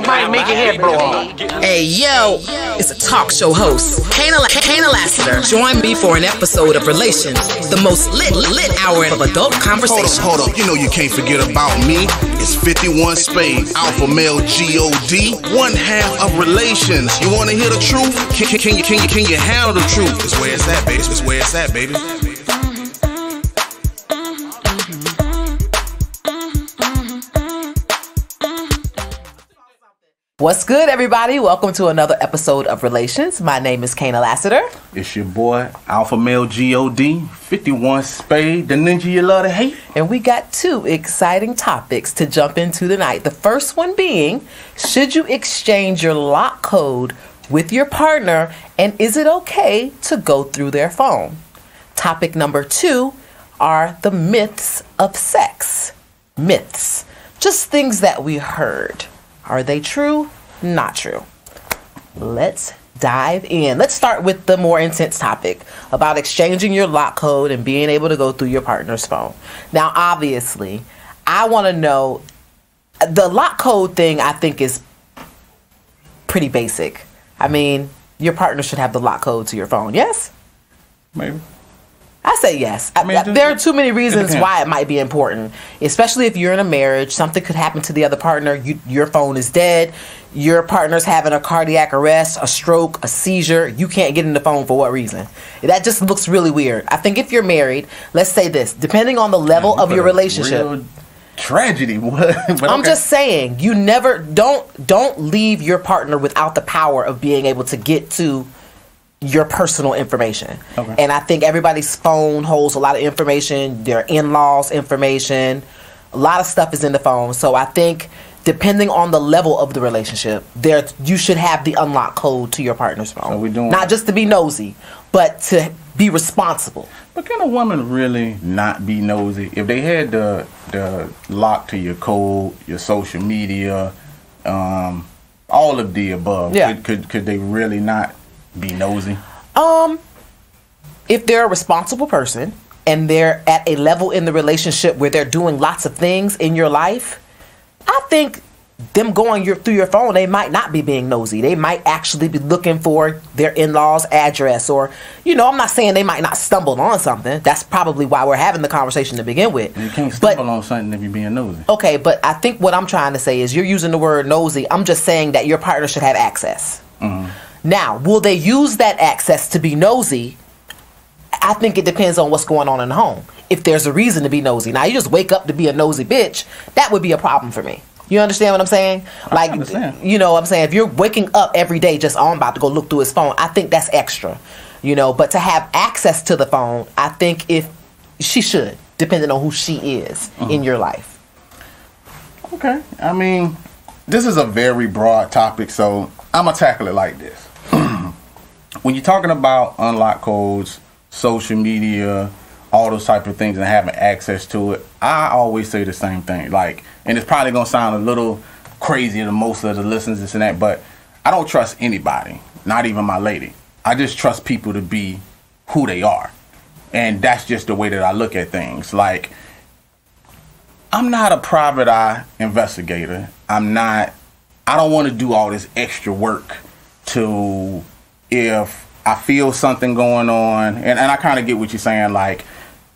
phone might make your head blow off. Hey yo, it's a talk show host, Kaynah, Kaynah Lassiter. Join me for an episode of Relations, the most lit, lit hour of adult conversation. Hold up, hold up. You know you can't forget about me. It's 51 Spade, Alpha Male G-O-D, one half of Relations. You wanna hear the truth? Can, can, can you, can, you, can you handle the truth? It's where it's at, baby. It's where it's at, baby. What's good, everybody? Welcome to another episode of Relations. My name is Kaynah Lassiter. It's your boy, Alpha Male G-O-D, 51 Spade, the ninja you love to hate. And we got two exciting topics to jump into tonight. The first one being Should you exchange your lock code with your partner, and is it okay to go through their phone? Topic number two are the myths of sex. Myths. Just things that we heard. Are they true? Not true. Let's dive in. Let's start with the more intense topic about exchanging your lock code and being able to go through your partner's phone. Now, obviously, I want to know the lock code thing, I think, is pretty basic. I mean, your partner should have the lock code to your phone, yes? Maybe. I say yes. mean, I- there are too many reasons depends. why it might be important, especially if you're in a marriage. Something could happen to the other partner. You, your phone is dead. Your partner's having a cardiac arrest, a stroke, a seizure. You can't get in the phone for what reason? That just looks really weird. I think if you're married, let's say this, depending on the level of your relationship. Tragedy. I'm okay. just saying, you never don't don't leave your partner without the power of being able to get to your personal information. Okay. And I think everybody's phone holds a lot of information, their in-laws information, a lot of stuff is in the phone. So I think depending on the level of the relationship, there you should have the unlock code to your partner's phone. So we doing- not just to be nosy, but to be responsible. But can a woman really not be nosy if they had the the lock to your code, your social media, um, all of the above? Yeah. Could, could could they really not be nosy? Um, if they're a responsible person and they're at a level in the relationship where they're doing lots of things in your life, I think them going your, through your phone, they might not be being nosy. They might actually be looking for their in-laws' address, or you know, I'm not saying they might not stumble on something. That's probably why we're having the conversation to begin with. You can't But- stumble on something if you're being nosy. Okay, but I think what I'm trying to say is you're using the word nosy. I'm just saying that your partner should have access. Now, will they use that access to be nosy? I think it depends on what's going on in the home. If there's a reason to be nosy. Now, you just wake up to be a nosy bitch, that would be a problem for me. You understand what I'm saying? Like, you know what I'm saying? If you're waking up every day just, oh, I'm about to go look through his phone, I think that's extra. You know, but to have access to the phone, I think if she should, depending on who she is uh-huh. in your life. Okay. I mean, this is a very broad topic, so I'm gonna tackle it like this. When you're talking about unlock codes, social media, all those type of things, and having access to it, I always say the same thing. Like, and it's probably gonna sound a little crazy to most of the listeners, this and that, but I don't trust anybody, not even my lady. I just trust people to be who they are, and that's just the way that I look at things. Like. I'm not a private eye investigator. I'm not. I don't want to do all this extra work to if I feel something going on, and, and I kind of get what you're saying. Like,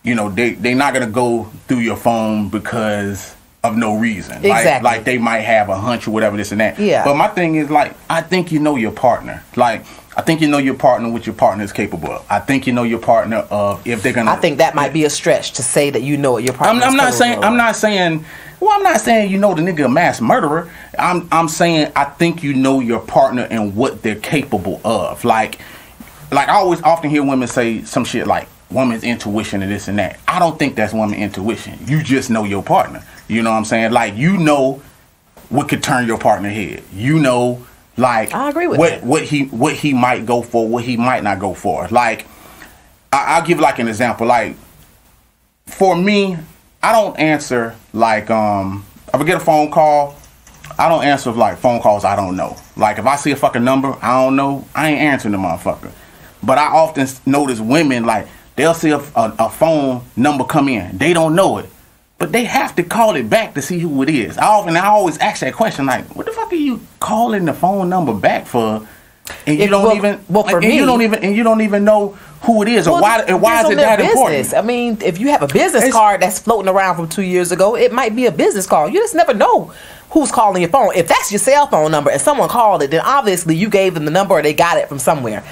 you know, they they're not gonna go through your phone because of no reason. Like, Exactly. like they might have a hunch or whatever, this and that. Yeah. But my thing is like, I think you know your partner. Like, I think you know your partner what your partner is capable of. I think you know your partner of if they're gonna. I think that might be a stretch to say that you know what your partner. I'm, I'm not saying I'm not saying well I'm not saying you know the nigga a mass murderer. I'm I'm saying I think you know your partner and what they're capable of. Like like I always often hear women say some shit like woman's intuition and this and that. I don't think that's woman intuition. You just know your partner. You know what I'm saying? Like you know what could turn your partner head. You know like I agree with what that. what he what he might go for, what he might not go for. Like I, I'll give like an example. Like for me, I don't answer like um if I get a phone call, I don't answer like phone calls I don't know. Like if I see a fucking number I don't know, I ain't answering the motherfucker. But I often notice women like they'll see a, a, a phone number come in, they don't know it, but they have to call it back to see who it is. I often I always ask that question like, what the fuck are you calling the phone number back for? And you It- don't well- even well, like, for and you don't even and you don't even know who it is or why and why is it that important? I mean, if you have a business It's- card that's floating around from two years ago, it might be a business call. You just never know who's calling your phone. If that's your cell phone number and someone called it, then obviously you gave them the number or they got it from somewhere.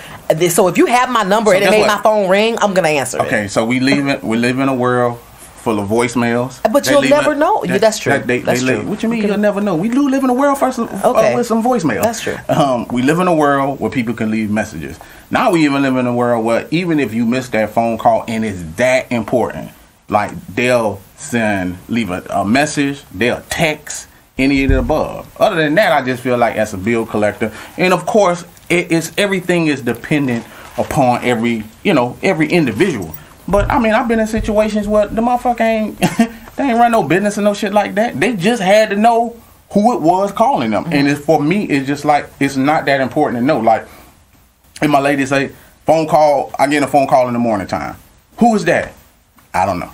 So if you have my number So and it made what? my phone ring, I'm gonna answer it. Okay, so we live in we live in a world full of voicemails. But They you'll never it- know. Yeah, that's true. they- That's they true. leave- What you mean Okay. you'll never know? We do live in a world first uh, Okay. with some voicemails. That's true. Um, we live in a world where people can leave messages. Now we even live in a world where even if you miss that phone call and it's that important, like they'll send leave a, a message, they'll text any of the above. Other than that, I just feel like as a bill collector, and of course, it is everything is dependent upon every you know every individual. But I mean, I've been in situations where the motherfucker ain't they ain't run no business and no shit like that. They just had to know who it was calling them, and mm-hmm. it's, for me, it's just like it's not that important to know. Like, and my lady say, phone call. I get a phone call in the morning time. Who is that? I don't know.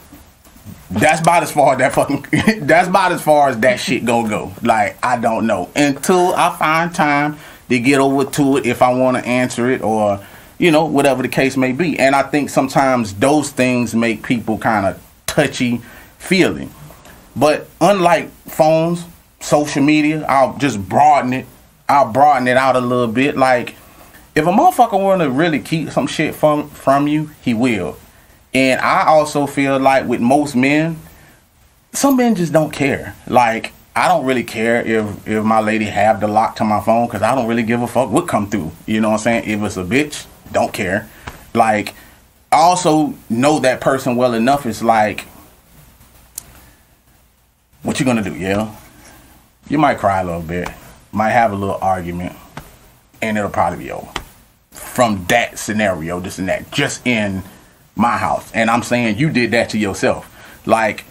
That's about as far as that fucking. that's about as far as that shit gonna go. Like I don't know until I find time to get over to it if I want to answer it or you know whatever the case may be. And I think sometimes those things make people kind of touchy feeling. But unlike phones, social media, I'll just broaden it. I'll broaden it out a little bit. Like if a motherfucker want to really keep some shit from from you, he will. And I also feel like with most men, some men just don't care. Like I don't really care if if my lady have the lock to my phone because I don't really give a fuck what come through. You know what I'm saying? If it's a bitch, don't care. Like I also know that person well enough. It's like, what you gonna do, yeah? You might cry a little bit, might have a little argument, and it'll probably be over. From that scenario, this and that, just in my house. And I'm saying you did that to yourself. Like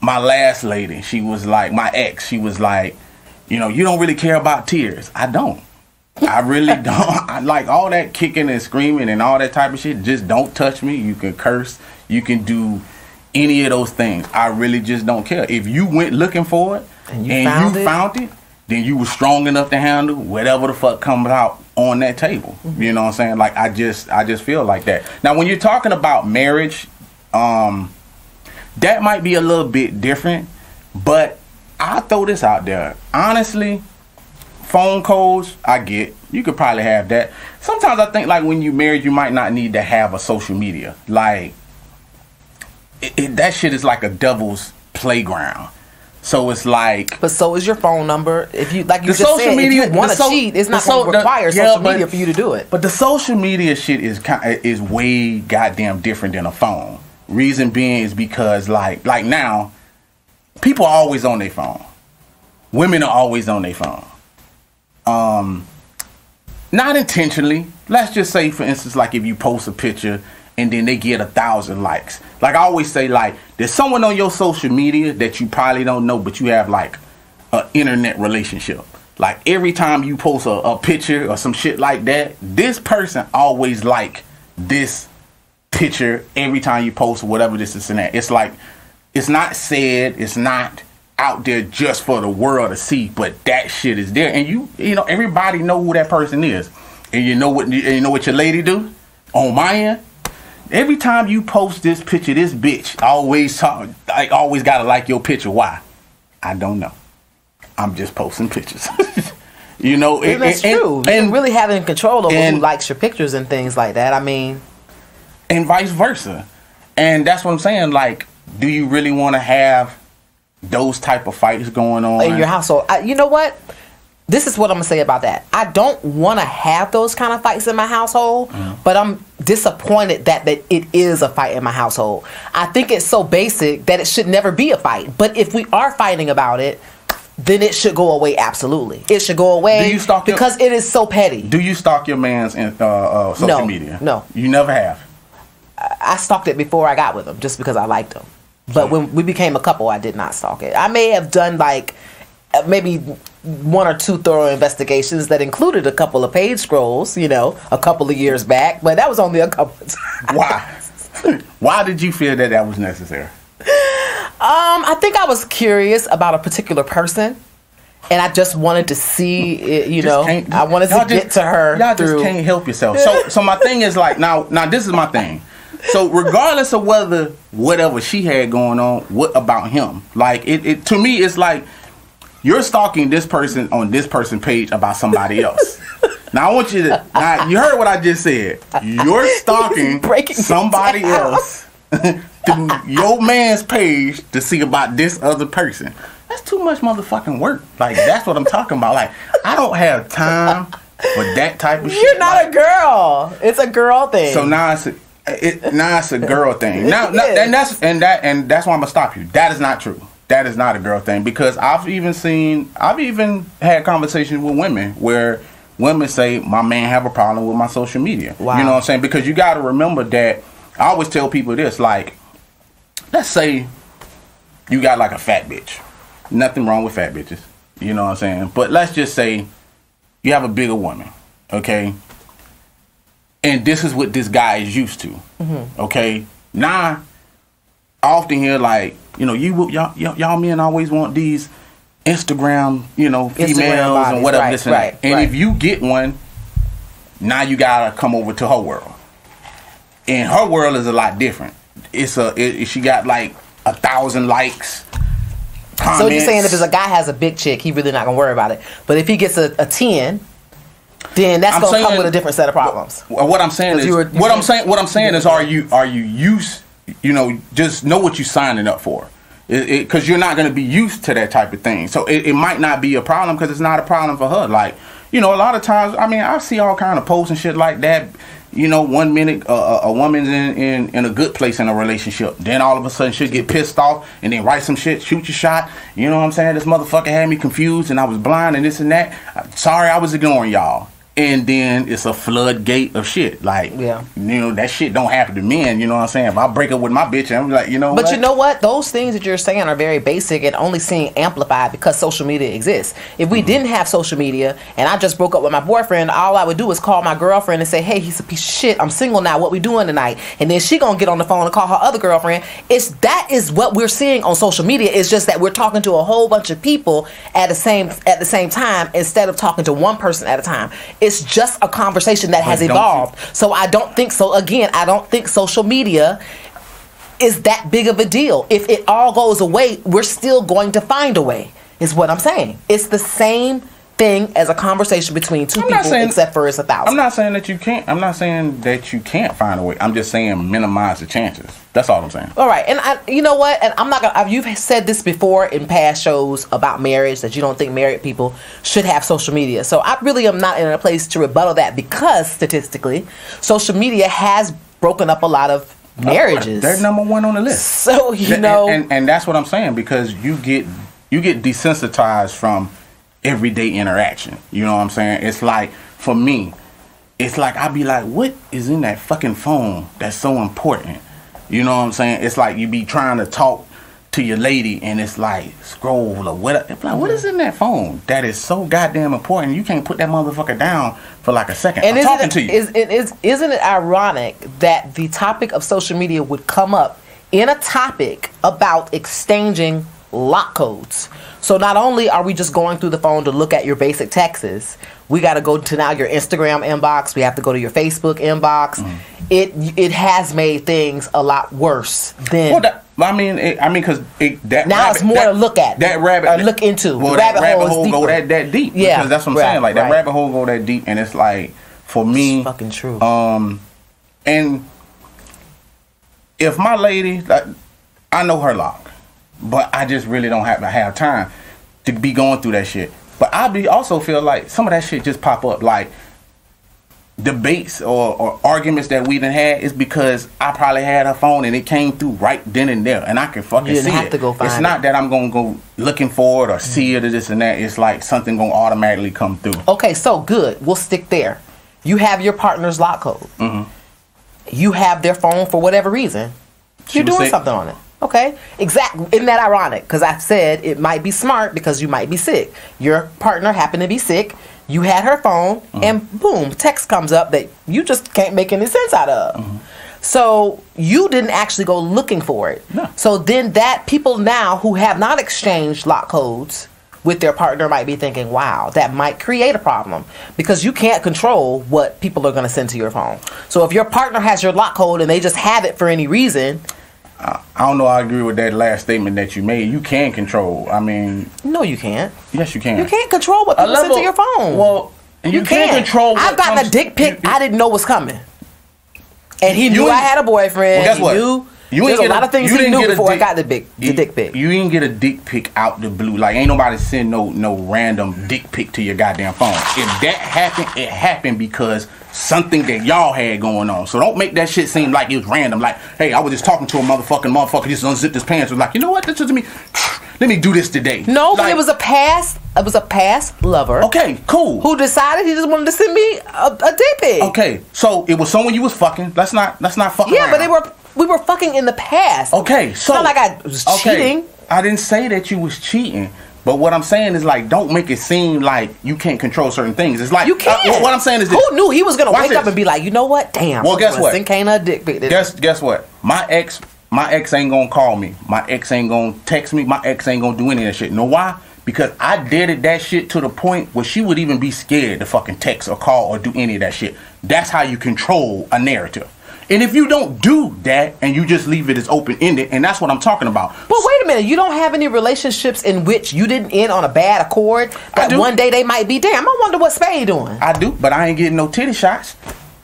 my last lady, she was like my ex, she was like, you know, you don't really care about tears. I don't. I really don't. I like all that kicking and screaming and all that type of shit. Just don't touch me. You can curse. You can do any of those things. I really just don't care. If you went looking for it And you and found you it? found it, then you were strong enough to handle whatever the fuck comes out on that table. Mm-hmm. You know what I'm saying? Like I just I just feel like that. Now when you're talking about marriage, um that might be a little bit different, but I throw this out there. Honestly, phone calls, I get. You could probably have that. Sometimes I think like when you married, you might not need to have a social media. Like it, it, that shit is like a devil's playground. So it's like But so is your phone number. If you like you The just social said, media- if you want the to so- cheat, it's not so- going to the- require yeah, social but- media for you to do it. But the social media shit is kind is way goddamn different than a phone. Reason being is because like like now, people are always on their phone. Women are always on their phone. Um, not intentionally. Let's just say, for instance, like if you post a picture and then they get a thousand likes. Like I always say, like there's someone on your social media that you probably don't know, but you have like an internet relationship. Like every time you post a, a picture or some shit like that, this person always like this picture every time you post whatever this is and that. It's like it's not said, it's not out there just for the world to see, but that shit is there. And you you know, everybody know who that person is. And you know what and you know what your lady do? On my end, every time you post this picture, this bitch always talk I always gotta like your picture. Why? I don't know. I'm just posting pictures. you know, And that's true. And, you really having control over who likes your pictures and things like that. I mean, and vice versa. And that's what I'm saying. Like, do you really want to have those type of fights going on in your household. I, you know what? This is what I'm gonna say about that. I don't want to have those kind of fights in my household, but I'm disappointed that that it is a fight in my household. I think it's so basic that it should never be a fight. But if we are fighting about it, then it should go away. Absolutely, it should go away Do you stalk your- because it is so petty. Do you stalk your man's in, uh, uh, social No, media? no. You never have. I stalked it before I got with him just because I liked him. But when we became a couple, I did not stalk it. I may have done like uh, maybe one or two thorough investigations that included a couple of page scrolls, you know, a couple of years back, but that was only a couple of times. Why? Why did you feel that that was necessary? Um, I think I was curious about a particular person, and I just wanted to see, it, you Just know, I wanted to y'all get to her Y'all through. just can't help yourself. So, so my thing is like now, now this is my thing. So regardless of whether whatever she had going on, what about him? Like it, it to me, it's like you're stalking this person on this person page about somebody else. now I want you to. Now you heard what I just said. You're stalking somebody else through your man's page to see about this other person. That's too much motherfucking work. Like that's what I'm talking about. Like I don't have time for that type of shit. You're not Like, a girl. It's a girl thing. so now it's a, it, now it's a girl thing. Now, now and that's and that and that's why I'm gonna stop you. That is not true. That is not a girl thing because I've even seen I've even had conversations with women where women say my man have a problem with my social media. Wow. You know what I'm saying? Because you got to remember that I always tell people this like let's say you got like a fat bitch. Nothing wrong with fat bitches. You know what I'm saying? But let's just say you have a bigger woman, okay? And this is what this guy is used to. Mm-hmm. Okay? Now I often hear like, you know, you y'all, y'all, y'all men always want these Instagram, you know, Instagram females bodies, and whatever right, this and right, that. And right. if you get one, now you gotta come over to her world. And her world is a lot different. It's a it, she got like a thousand likes. So you're saying if comments. a guy has a big chick, he really not gonna worry about it. But if he gets a, a ten, then that's I'm gonna come with a different set of problems. What I'm saying is you were- you what I'm saying. What I'm saying is, are you are you used? You know, just know what you're signing up for, because you're not going to be used to that type of thing. So it, it might not be a problem because it's not a problem for her. Like you know, a lot of times, I mean, I see all kind of posts and shit like that. You know, one minute uh, a- woman's in, in in a good place in a relationship, then all of a sudden she'll get pissed off and then write some shit, shoot your shot. You know what I'm saying? This motherfucker had me confused and I was blind and this and that. Sorry, I was ignoring y'all. And then it's a floodgate of shit. Like, Yeah. you know, that shit don't happen to men. You know what I'm saying? If I break up with my bitch, I'm like, you know But what? you know what? Those things that you're saying are very basic and only seeing amplified because social media exists. If Mm-hmm. we didn't have social media and I just broke up with my boyfriend, all I would do is call my girlfriend and say, "Hey, he's a piece of shit. I'm single now. What we doing tonight?" And then she gonna get on the phone and call her other girlfriend. It's that is what we're seeing on social media. It's just that we're talking to a whole bunch of people at the same at the same time instead of talking to one person at a time. It's just a conversation that has don't you- evolved. So I don't think so. Again, I don't think social media is that big of a deal. If it all goes away, we're still going to find a way. Is what I'm saying. It's the same thing as a conversation between 2 I'm people, saying- except for it's a thousand. I'm not saying that you can't. I'm not saying that you can't find a way. I'm just saying minimize the chances. That's all I'm saying. All right, and I, you know what? And I'm not gonna. I've- You've said this before in past shows about marriage that you don't think married people should have social media. So I really am not in a place to rebuttal that because statistically, social media has broken up a lot of marriages. They're number one on the list. so you And- know, and, and that's what I'm saying because you get you get desensitized from everyday interaction. You know what I'm saying? It's like for me, it's like I'd be like, what is in that fucking phone that's so important? You know what I'm saying? It's like you be trying to talk to your lady and it's like scroll or what like what is in that phone that is so goddamn important you can't put that motherfucker down for like a second And I'm talking it, to you Is, it is, isn't it ironic that the topic of social media would come up in a topic about exchanging lock codes? So not only are we just going through the phone to look at your basic texts, we got to go to now your Instagram inbox. We have to go to your Facebook inbox. Mm. It it has made things a lot worse than. Well, that, I mean, it, I mean, because that Now rabbit, it's more that, to look at, That rabbit, look into. Well, The that rabbit rabbit hole hole go that that deep. Yeah, because that's what I'm right, saying. Like that right. rabbit hole go that deep, and it's like for me, fucking true. Um, and if my lady, like, I know her lock, but I just really don't have to have time to be going through that shit. But I be also feel like some of that shit just pop up like debates or, or arguments that we done had is because I probably had her phone and it came through right then and there and I can fucking You didn't see have it. to go find it's it. not that I'm gonna go looking for it or see it or this and that. It's like something gonna automatically come through. Okay, so good. We'll stick there. You have your partner's lock code. Mm-hmm. You have their phone for whatever reason. She You're doing sick. something on it. Okay, exactly. Isn't that ironic? Because I said it might be smart because you might be sick. Your partner happened to be sick. You had her phone, Mm-hmm. and boom, text comes up that you just can't make any sense out of. Mm-hmm. So you didn't actually go looking for it. No. So then that people now who have not exchanged lock codes with their partner might be thinking, wow, that might create a problem because you can't control what people are going to send to your phone. So if your partner has your lock code and they just have it for any reason, I don't know. I agree with that last statement that you made. You can control. I mean, no, you can't. yes, you can. You can't control what people send to your phone. Well, you, can't control. What I've gotten comes- a dick pic. you- I didn't know was coming, and he You knew I had a boyfriend. Well, guess he what? You there's ain't a get lot of things you he didn't knew get a before I dick- got the big the you- dick pic. You didn't get a dick pic out the blue. Like ain't nobody send no no random dick pic to your goddamn phone. If that happened, it happened because something that y'all had going on. So don't make that shit seem like it was random. Like, hey, I was just talking to a motherfucking motherfucker. Just unzipped his pants. Was like, you know what? This is me. Let me do this today. no, but it was a past. It was a past lover okay. Cool. who decided he just wanted to send me a, a dick pic. Okay, so it was someone you was fucking. Let's not let's not fuck. Yeah, around. but they were we were fucking in the past. Okay, so not like I was okay, cheating. I didn't say that you was cheating, but what I'm saying is like, don't make it seem like you can't control certain things. It's like You can't. uh, what I'm saying is this. who knew he was gonna Watch wake this. up and be like, you know what? Damn. Well, guess what? Kaynah a dick pic. today." Guess guess what? My ex, my ex ain't gonna call me. My ex ain't gonna text me. My ex ain't gonna do any of that shit. Know why? Because I did it that shit to the point where she would even be scared to fucking text or call or do any of that shit. That's how you control a narrative. And if you don't do that and you just leave it as open ended, and that's what I'm talking about. But wait a minute, you don't have any relationships in which you didn't end on a bad accord. That one day they might be. Damn, I wonder what Spade doing. I do, but I ain't getting no titty shots.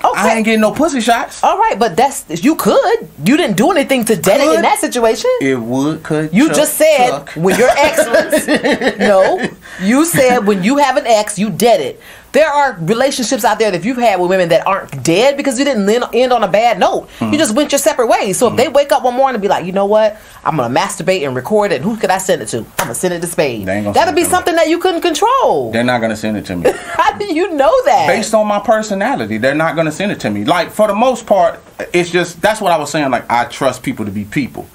Okay. I ain't getting no pussy shots. All right, but that's you could. You didn't do anything to dead it in that situation. It would, could. You chuck, just said chuck. when your ex was no. You said when you have an ex, you dead it. There are relationships out there that you've had with women that aren't dead because you didn't end- on a bad note. Mm. You just went your separate ways. So if they wake up one morning and be like, you know what, I'm gonna masturbate and record it. Who could I send it to? I'm gonna send it to Spade. They ain't gonna That'll be to me. something that you couldn't control. They're not gonna send it to me. How do you know that? Based on my personality, they're not gonna send it to me. Like for the most part, it's just that's what I was saying. Like I trust people to be people.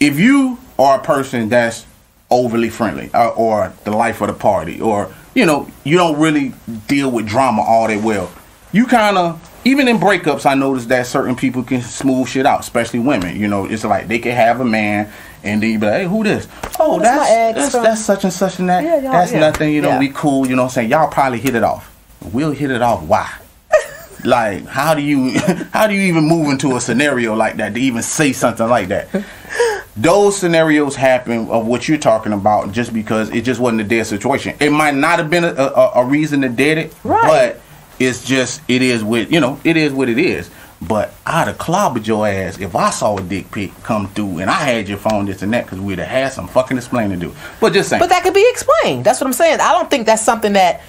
If you are a person that's overly friendly, uh, or the life of the party, or you know you don't really deal with drama all that well, you kind of even in breakups, I noticed that certain people can smooth shit out, especially women. You know, it's like they can have a man. And then you be like, hey, who this? Oh, oh that's that's that's, from- that's such and such and that. Yeah, that's yeah. nothing. You know, Yeah. we cool. You know what I'm saying? Y'all probably hit it off. We'll hit it off. Why? like, how do you how do you even move into a scenario like that to even say something like that? Those scenarios happen of what you're talking about just because it just wasn't a dead situation. It might not have been a, a, a reason to did it, Right. but it's just it is what you know. It is what it is. But I'd have clobbered your ass if I saw a dick pic come through and I had your phone this and that because we'd have had some fucking explaining to do. But just saying. But that could be explained. That's what I'm saying. I don't think that's something that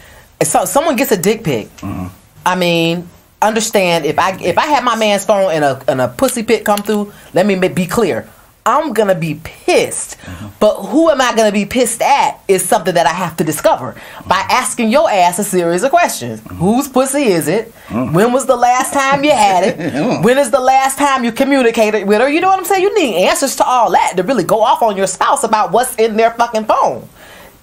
so, someone gets a dick pic. Mm-hmm. I mean, understand if I if I have my man's phone and a and a pussy pic come through, let me be clear. I'm gonna be pissed, Mm-hmm. but who am I gonna be pissed at is something that I have to discover by asking your ass a series of questions. Mm-hmm. Whose pussy is it? Mm. When was the last time you had it? when is the last time you communicated with her? You know what I'm saying? You need answers to all that to really go off on your spouse about what's in their fucking phone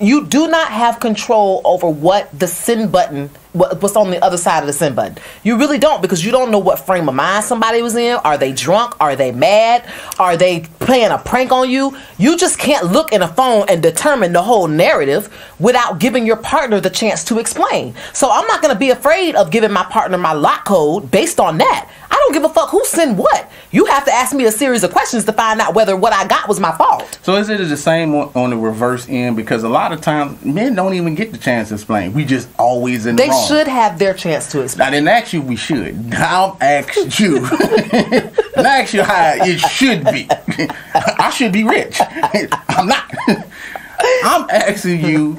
you do not have control over what the send button what's on the other side of the send button. You really don't because you don't know what frame of mind somebody was in. Are they drunk? Are they mad? Are they playing a prank on you? You just can't look in a phone and determine the whole narrative without giving your partner the chance to explain. So i'm not going to be afraid of giving my partner my lock code based on that. I don't give a fuck who sent what. You have to ask me a series of questions to find out whether what i got was my fault. So is it the same on, on the reverse end? Because a lot of times men don't even get the chance to explain. We just always in the They wrong. Should have their chance to explain. I didn't ask you we should. I'll ask you. I ask you how it should be. I should be rich. I'm not. I'm asking you,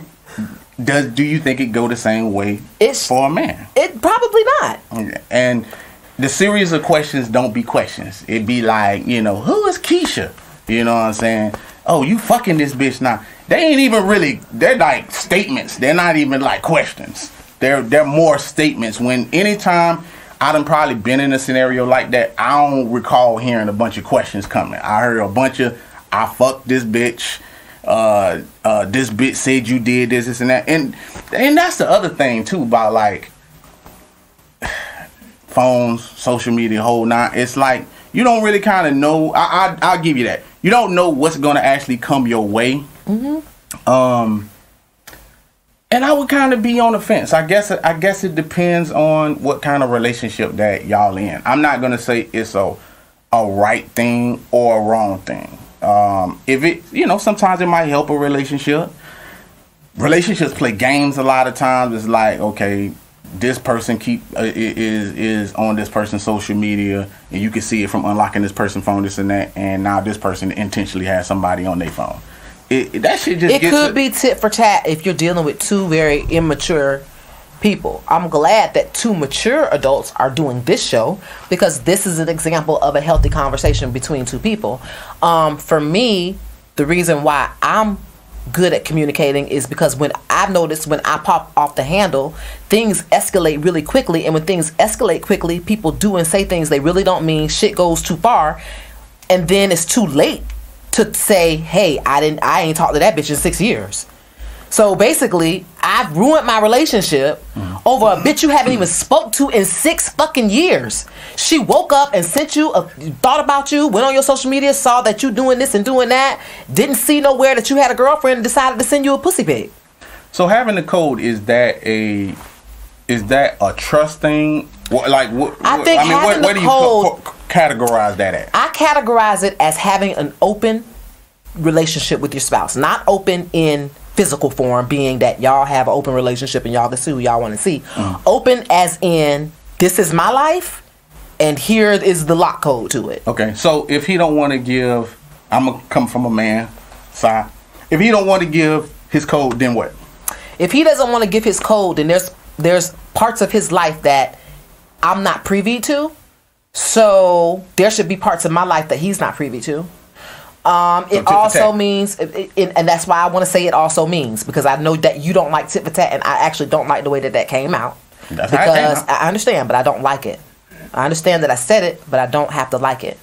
does do you think it go the same way It's- for a man? It probably not. And the series of questions don't be questions. It be like, you know, who is Keisha? You know what I'm saying? Oh, you fucking this bitch now. They ain't even really they're like statements. They're not even like questions. They're they're more statements. When anytime I done probably been in a scenario like that, I don't recall hearing a bunch of questions coming. I heard a bunch of I fucked this bitch. Uh, uh, this bitch said you did this, this, and that, and and that's the other thing too about like phones, social media, whole nine. It's like you don't really kind of know. I, I I'll give you that. You don't know what's gonna actually come your way. Um, and I would kind of be on the fence. I guess I guess it depends on what kind of relationship that y'all in. I'm not gonna say it's a a right thing or a wrong thing. Um, if it, you know, sometimes it might help a relationship. Relationships play games a lot of times. It's like, okay, this person keep uh, is is on this person's social media, and you can see it from unlocking this person's phone, this and that, and now this person intentionally has somebody on their phone. It, that shit just It could be tit for tat if you're dealing with two very immature people. I'm glad that two mature adults are doing this show because this is an example of a healthy conversation between two people. Um, for me, the reason why I'm good at communicating is because when I've noticed when I pop off the handle, things escalate really quickly, and when things escalate quickly, people do and say things they really don't mean. Shit goes too far, and then it's too late to say, "Hey, I didn't, I ain't talked to that bitch in six years." So basically, I've ruined my relationship mm. over a bitch you haven't even spoke to in six fucking years. She woke up and sent you a thought about you, went on your social media, saw that you doing this and doing that, didn't see nowhere that you had a girlfriend, and decided to send you a pussy pic. So having the code is that a is that a trust thing? What, like what? I think I mean, where, having where the do you co- code- co- categorize that at? I categorize it as having an open relationship with your spouse, not open in physical form, being that y'all have an open relationship and y'all can see who y'all want to see. Mm. Open as in this is my life, and here is the lock code to it. Okay, so if he don't want to give, I'm gonna come from a man side. If he don't want to give his code, then what? If he doesn't want to give his code, then there's there's parts of his life that I'm not privy to. So there should be parts of my life that he's not privy to. Um, it also means, it, it- and that's why I want to say it also means because I know that you don't like tit for tat, and I actually don't like the way that that came out. That's it came because out. I understand, but I don't like it. I understand that I said it, but I don't have to like it.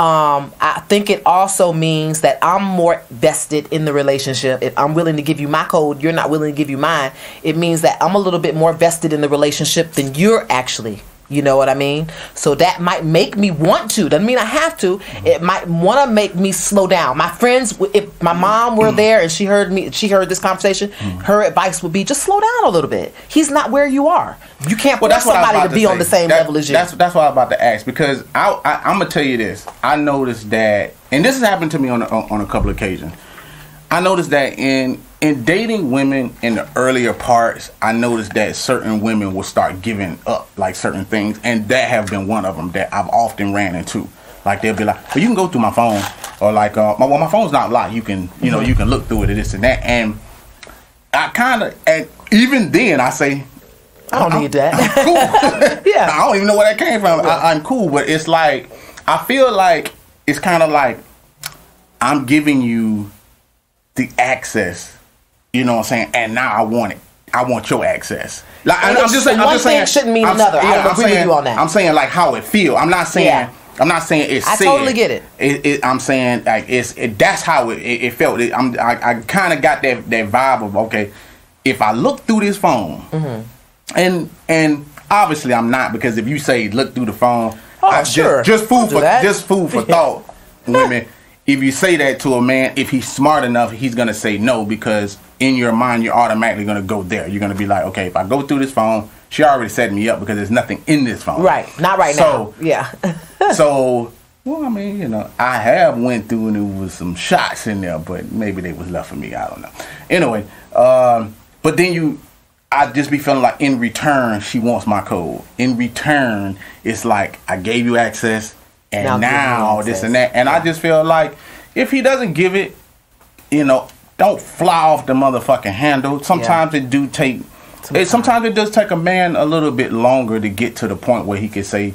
Um, I think it also means that I'm more vested in the relationship. If I'm willing to give you my code, you're not willing to give you mine. It means that I'm a little bit more vested in the relationship than you're actually. You know what I mean? So that might make me want to. Doesn't mean I have to. It might want to make me slow down. My friends, if my mom Mm. were there and she heard me, she heard this conversation. Her advice would be just slow down a little bit. He's not where you are. You can't Well, force that's what I was somebody about to be on the same That- level as you. That's that's what I'm about to ask because I, I I'm gonna tell you this. I noticed that, and this has happened to me on a, on a couple of occasions. I noticed that in in dating women in the earlier parts, I noticed that certain women will start giving up like certain things, and that have been one of them that I've often ran into. Like they'll be like, "Well, you can go through my phone," or like, uh, "My well, my phone's not locked. You can you know you can look through it and this and that." And I kind of and even then I say, I don't need that. cool. Yeah. I don't even know where that came from. I, I'm cool, but it's like I feel like it's kind of like I'm giving you the access. You know what I'm saying? And now I want it. I want your access. Like And I'm just saying. I'm one just thing saying. shouldn't mean I'm, another. I I'm agree with saying, you on that. I'm saying like how it feel. I'm not saying. Yeah. I'm not saying it's. I said. totally get it. It, it- I'm saying like it's. It, that's how it, it, felt. I'm. I, I kind of got that that vibe of okay, if I look through this phone, Mm-hmm. and and obviously I'm not because if you say look through the phone, Oh, I- sure. just, just I'll food for that. just food for thought, women. If you say that to a man, if he's smart enough, he's gonna say no because in your mind you're automatically gonna go there. You're gonna be like, okay, if I go through this phone, she already set me up because there's nothing in this phone. right. Not right now. So- now. Yeah. so well i mean you know i have went through and there was some shots in there but maybe they was left for me i don't know anyway um but then you i just be feeling like in return she wants my code in return it's like i gave you access and Now now, this and that and i just feel like if he doesn't give it you know don't fly off the motherfucking handle sometimes it do take it, sometimes it does take a man a little bit longer to get to the point where he can say,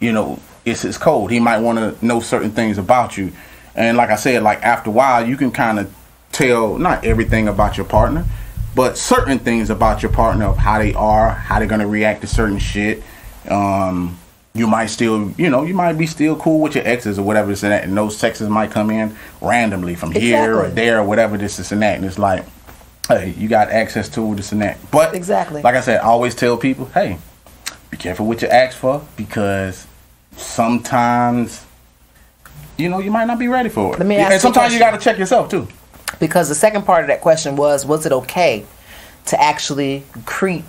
you know, it's his code. He might want to know certain things about you. And like I said, like after a while, you can kind of tell not everything about your partner, but certain things about your partner of how they are, how they're gonna react to certain shit. Um, you might still, you know, you might be still cool with your exes or whatever this and that, and those texts might come in randomly from here or there or whatever this, this and that, and it's like, hey, you got access to this and that. But Exactly. like I said, I always tell people, hey, be careful what you ask for because sometimes you know you might not be ready for it. Let me ask and sometimes you got to check yourself too. because the second part of that question was was it okay to actually creep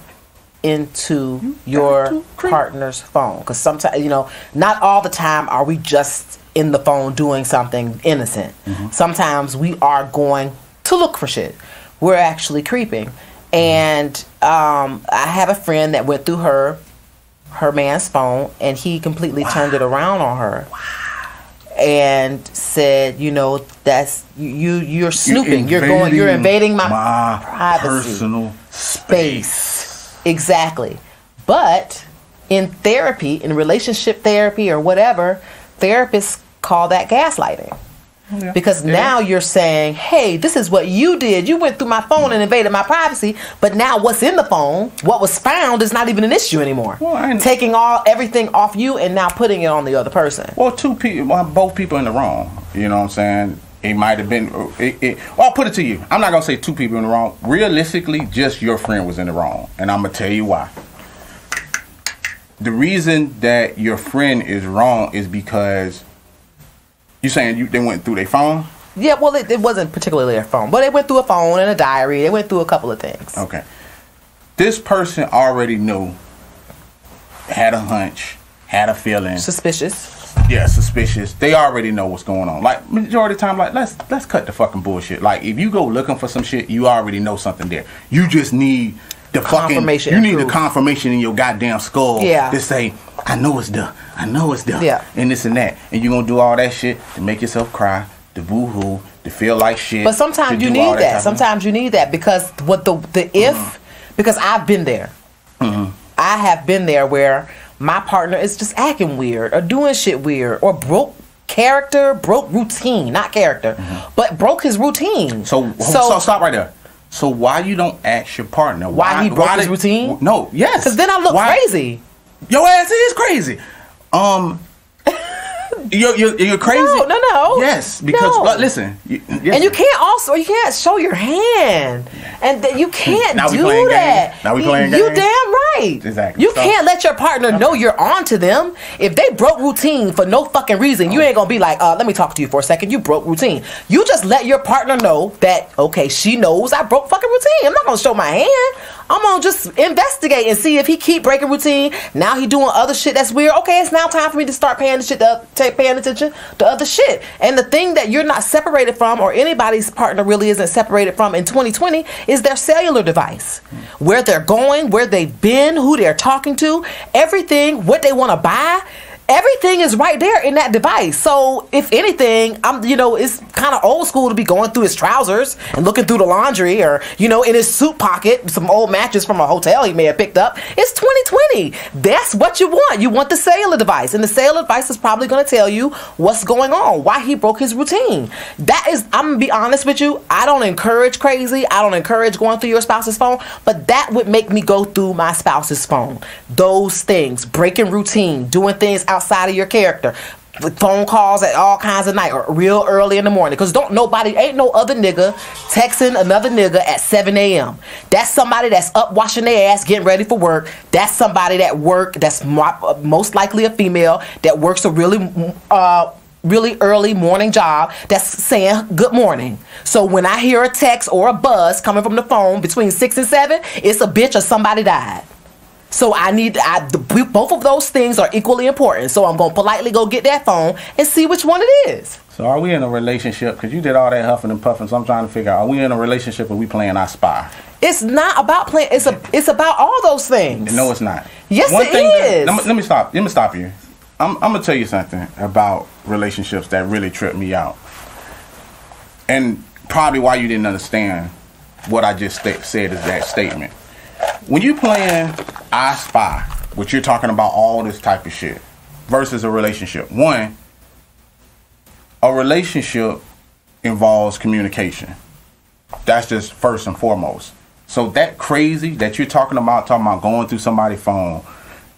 into your partner's phone. Because sometimes you know not all the time are we just in the phone doing something innocent. Mm-hmm. sometimes we are going to look for shit. We're actually creeping. And um, i have a friend that went through her her man's phone and he completely turned it around on her. And said you know that's you you- you're snooping. You're, going you're invading my, privacy. personal space exactly but in therapy in relationship therapy or whatever therapists call that gaslighting because now you're saying, hey, this is what you did. You went through my phone and invaded my privacy, but now what's in the phone, what was found, is not even an issue anymore. Well, Taking all everything off you and now putting it on the other person. Well, two people, well, both people in the wrong. You know what I'm saying? It might have been. It, it, well, I'll put it to you. I'm not gonna say two people in the wrong. Realistically, just your friend was in the wrong, and I'm gonna tell you why. The reason that your friend is wrong is because you saying you they went through their phone. Yeah, well, it, it wasn't particularly their phone, but they went through a phone and a diary. They went through a couple of things. Okay. This person already knew, had a hunch, had a feeling. Suspicious. Yeah, suspicious. They already know what's going on. Like majority of the time, like let's let's cut the fucking bullshit. Like if you go looking for some shit, you already know something there. You just need the Confirmation fucking. You need the confirmation in your goddamn skull. Yeah. To say, I know it's there. I know it's there. Yeah. And this and that, and you're gonna do all that shit to make yourself cry, to boo hoo, to feel like shit. But sometimes you need that. of- Sometimes you need that because what the the if mm-hmm. because I've been there. Mm-hmm. I have been there where my partner is just acting weird or doing shit weird or broke character, broke routine, not character, but broke his routine. So, so stop right there. So why you don't ask your partner Why he broke his they- routine? No, yes. Because then I look Why- crazy. Your ass is crazy. Um, you're, you're, you're crazy. No, no, no. Yes, because No. but listen, you, And you can't also you can't show your hand, and th- you can't Now do that. games? Now we You- playing You games? damn right. Exactly. You So- can't let your partner know you're on to them. If they broke routine for no fucking reason, you ain't gonna be like, uh, let me talk to you for a second. You broke routine. You just let your partner know that okay, she knows I broke fucking routine. I'm not gonna show my hand. I'm gonna just investigate and see if he keep breaking routine. Now he doing other shit that's weird. Okay, it's now time for me to start paying the shit, to, paying attention to other shit. And the thing that you're not separated from, or anybody's partner really isn't separated from in 2020, is their cellular device. Where they're going, where they've been, who they're talking to, everything, what they want to buy. Everything is right there in that device. So if anything, I'm you know it's kind of old school to be going through his trousers and looking through the laundry, or you know in his suit pocket some old matches from a hotel he may have picked up. It's 2020. That's what you want. You want the cellular device, and the cellular device is probably going to tell you what's going on, why he broke his routine. That is, I'm gonna be honest with you. I don't encourage crazy. I don't encourage going through your spouse's phone, but that would make me go through my spouse's phone. Those things, breaking routine, doing things outside of your character. Phone calls at all kinds of night or real early in the morning. Cause don't nobody ain't no other nigga texting another nigga at 7 a.m. That's somebody that's up washing their ass, getting ready for work. That's somebody that work. That's most likely a female that works a really uh, really early morning job that's saying good morning. So when I hear a text or a buzz coming from the phone between six and seven, it's a bitch or somebody died. So I need I the, both of those things are equally important. So I'm gonna politely go get that phone and see which one it is. So are we in a relationship? Because you did all that huffing and puffing. So I'm trying to figure out: Are we in a relationship or we playing I Spy? It's not about playing. It's a. It's about all those things. No, it's not. Yes, it that- is. let, me, let me stop. Let me stop you. I'm, I'm gonna tell you something about relationships that really tripped me out, and probably why you didn't understand what I just sta- said is that statement. When you playing I Spy, which you're talking about all this type of shit, versus a relationship. One, a relationship involves communication. That's just first and foremost. So that crazy that you're talking about, talking about going through somebody's phone,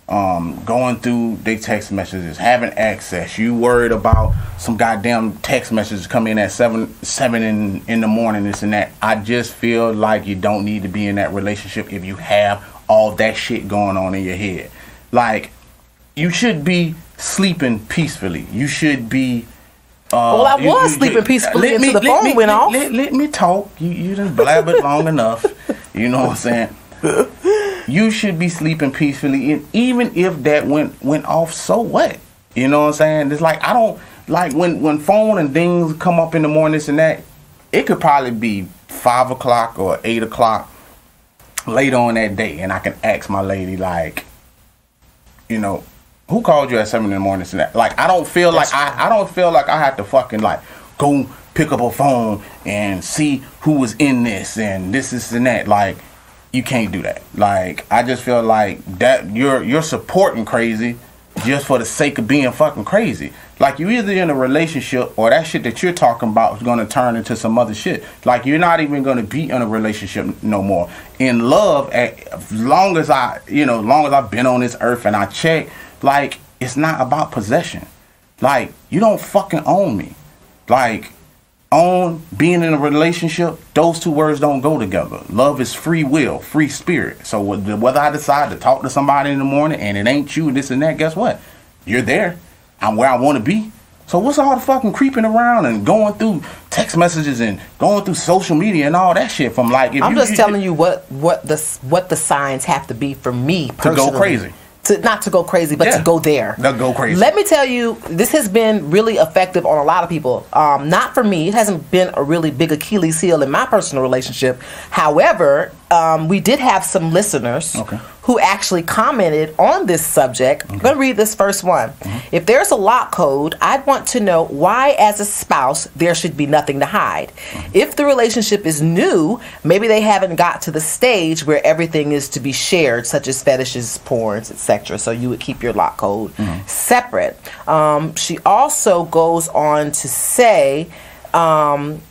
um, going through their text messages, having access. You worried about some goddamn text messages coming in at seven seven in, in the morning, this and that. I just feel like you don't need to be in that relationship if you have all that shit going on in your head. Like, you should be sleeping peacefully. You should be. Uh, Well, I was you- sleeping peacefully let until the let phone me- went let- off. Let, let me talk. You you done blabbered long enough. You know what I'm saying? You should be sleeping peacefully, and even if that went went off, so what? You know what I'm saying? It's like I don't like when when phone and things come up in the morning, this and that. It could probably be five o'clock or eight o'clock later on that day, and I can ask my lady like, you know, who called you at seven in the morning? This and that. Like I don't feel like I I don't feel like I have to fucking like go pick up a phone and see who was in this and this is and that. Like you can't do that. Like I just feel like that you're you're supporting crazy just for the sake of being fucking crazy. Like you either in a relationship or that shit that you're talking about is gonna turn into some other shit. Like you're not even gonna be in a relationship no more. In love, as long as I you know, long as I've been on this earth and I check, like it's not about possession. Like you don't fucking own me. Like own being in a relationship those two words don't go together. Love is free will free spirit. So whether i decide to talk to somebody in the morning and it ain't you this and that guess what? You're there. I'm where i want to be. So what's all the fucking creeping around and going through text messages and going through social media and all that shit from like if I'm you, just telling you what what the what the signs have to be for me To go personally. crazy. To, not to go crazy, but Yeah. to go there. To go crazy. Let me tell you, this has been really effective on a lot of people. Um, not for me. It hasn't been a really big Achilles heel in my personal relationship. However, um, we did have some listeners Okay. Who actually commented on this subject. I'm going to read this first one. Mm-hmm. If there's a lock code, I'd want to know why, as a spouse, there should be nothing to hide. Mm-hmm. If the relationship is new, maybe they haven't got to the stage where everything is to be shared, such as fetishes, porns, etc. So you would keep your lock code Mm-hmm. separate. Um, she also goes on to say. Um,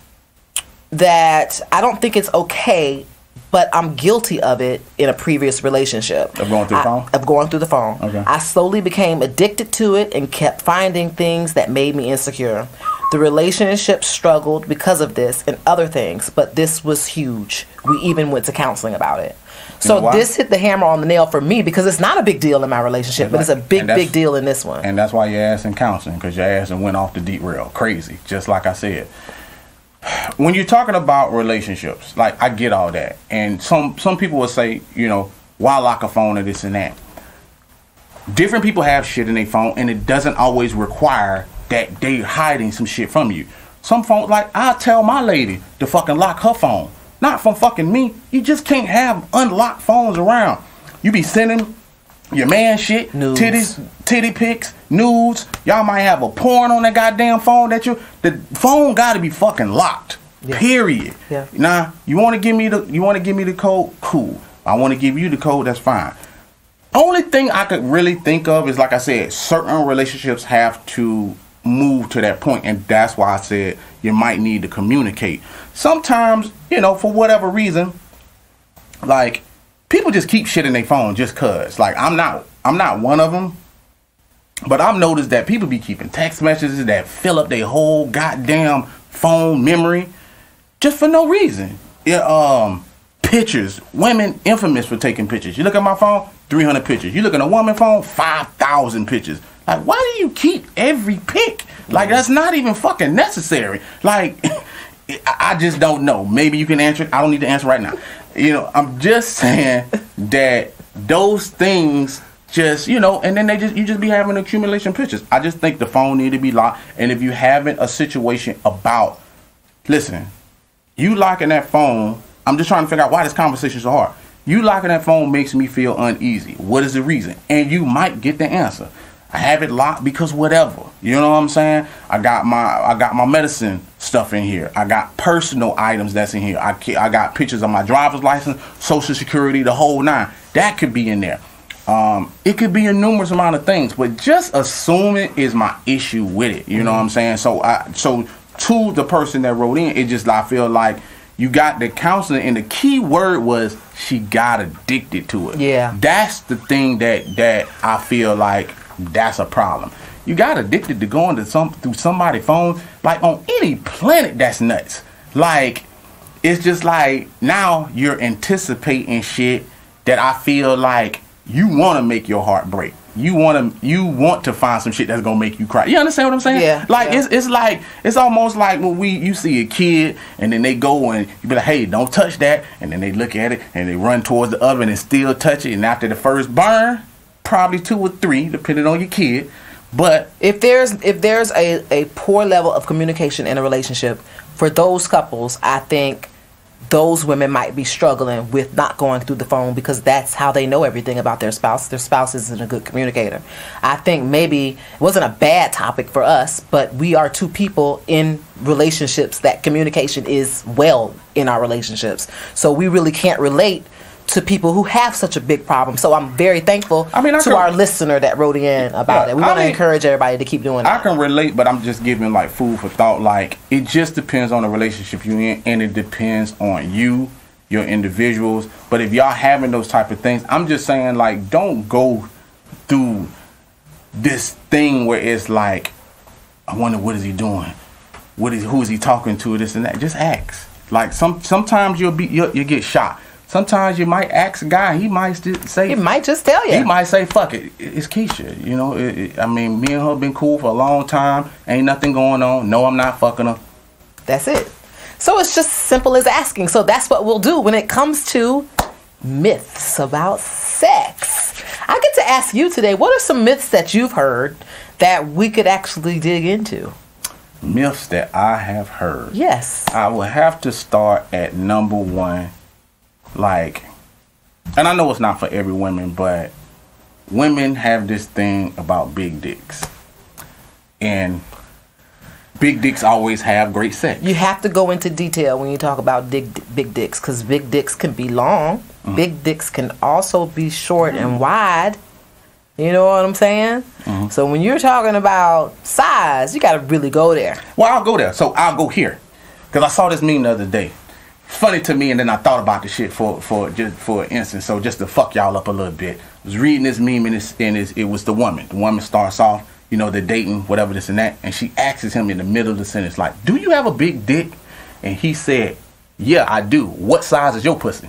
that I don't think it's okay, but I'm guilty of it in a previous relationship. Of going through the I- phone? Of going through the phone. Okay. I slowly became addicted to it and kept finding things that made me insecure. The relationship struggled because of this and other things, but this was huge. We even went to counseling about it. You know So this hit the hammer on the nail for me because it's not a big deal in my relationship, but it's a big, big deal in this one. And that's why your ass in counseling, because your ass and went off the deep rail. Crazy. Just like I said. When you're talking about relationships, like I get all that. And some some people will say, you know, why lock a phone or this and that. Different people have shit in their phone and it doesn't always require that they hiding some shit from you. Some phones like I tell my lady to fucking lock her phone. Not from fucking me. You just can't have unlocked phones around. You be sending your man shit, Nudes. titties, titty pics, nudes. Y'all might have a porn on that goddamn phone that you. The phone got to be fucking locked. Yeah. Period. Yeah. Nah, you want to give me the you want to give me the code? Cool. I want to give you the code. That's fine. Only thing I could really think of is like I said, certain relationships have to move to that point, and that's why I said you might need to communicate. Sometimes, you know, for whatever reason, like people just keep shit in their phone just cause. Like I'm not I'm not one of them. But I've noticed that people be keeping text messages that fill up their whole goddamn phone memory just for no reason. Yeah, um pictures. Women infamous for taking pictures. You look at my phone, 300 pictures. You look at a woman phone, 5,000 pictures. Like why do you keep every pic? Like that's not even fucking necessary. Like I I just don't know. Maybe you can answer it. I don't need to answer right now. You know, I'm just saying that those things just you know, and then they just you just be having accumulation pictures. I just think the phone need to be locked. And if you having a situation about, listen, you locking that phone. I'm just trying to figure out why this conversation is so hard. You locking that phone makes me feel uneasy. What is the reason? And you might get the answer. I have it locked because whatever. You know what I'm saying? I got my I got my medicine stuff in here. I got personal items that's in here. I I got pictures of my driver's license, social security, the whole nine. That could be in there. Um, it could be a numerous amount of things, but just assuming is my issue with it. You know what I'm saying? So I so to the person that wrote in, it just I feel like you got the counseling and the key word was she got addicted to it. Yeah. That's the thing that that I feel like that's a problem. You got addicted to going to some through somebody's phone. Like on any planet, that's nuts. Like it's just like now you're anticipating shit that I feel like you want to make your heart break. You want to you want to find some shit that's gonna make you cry. You understand what I'm saying? Yeah, Like yeah. it's it's like it's almost like when we you see a kid and then they go and you be like, hey, don't touch that, and then they look at it and they run towards the oven and still touch it, and after the first burn, probably two or three, depending on your kid. But if there's if there's a, a poor level of communication in a relationship for those couples i think those women might be struggling with not going through the phone because that's how they know everything about their spouse. Their spouse isn't a good communicator. I think maybe it wasn't a bad topic for us but we are two people in relationships that communication is well in our relationships. So we really can't relate to people who have such a big problem so i'm very thankful I mean, I to can- our listener that wrote in about Yeah, it we want to encourage everybody to keep doing I can relate, but I'm just giving like food for thought. Like it just depends on the relationship you're in, and it depends on you, your individuals. But if y'all having those type of things, I'm just saying like don't go through this thing where it's like, I wonder what is he doing, what is who is he talking to, this and that. Just ask. Like some sometimes you'll be you'll, you get shot. Sometimes you might ask a guy, he might still say He might just tell you. he might say, "Fuck it, it's Keisha." You know, it, it- I mean, me and her been cool for a long time. Ain't nothing going on. No, I'm not fucking her. That's it. So it's just simple as asking. So that's what we'll do when it comes to myths about sex. I get to ask you today, what are some myths that you've heard that we could actually dig into? Myths that I have heard. Yes. I will have to start at number one. Like, and I know it's not for every woman, but women have this thing about big dicks, and big dicks always have great sex. You have to go into detail when you talk about big, big dicks because big dicks can be long. Mm. Big dicks can also be short and wide. You know what I'm saying? Mm-hmm. So when you're talking about size, you got to really go there. Well, I'll go there. So I'll go here, because I saw this meme the other day. Funny to me, and then I thought about the shit for for just for instance. So just to fuck y'all up a little bit, I was reading this meme and, it's, and it's, it was the woman. The woman starts off, you know, they're dating, whatever this and that, and she asks him in the middle of the sentence, like, "Do you have a big dick?" And he said, "Yeah, I do. What size is your pussy?"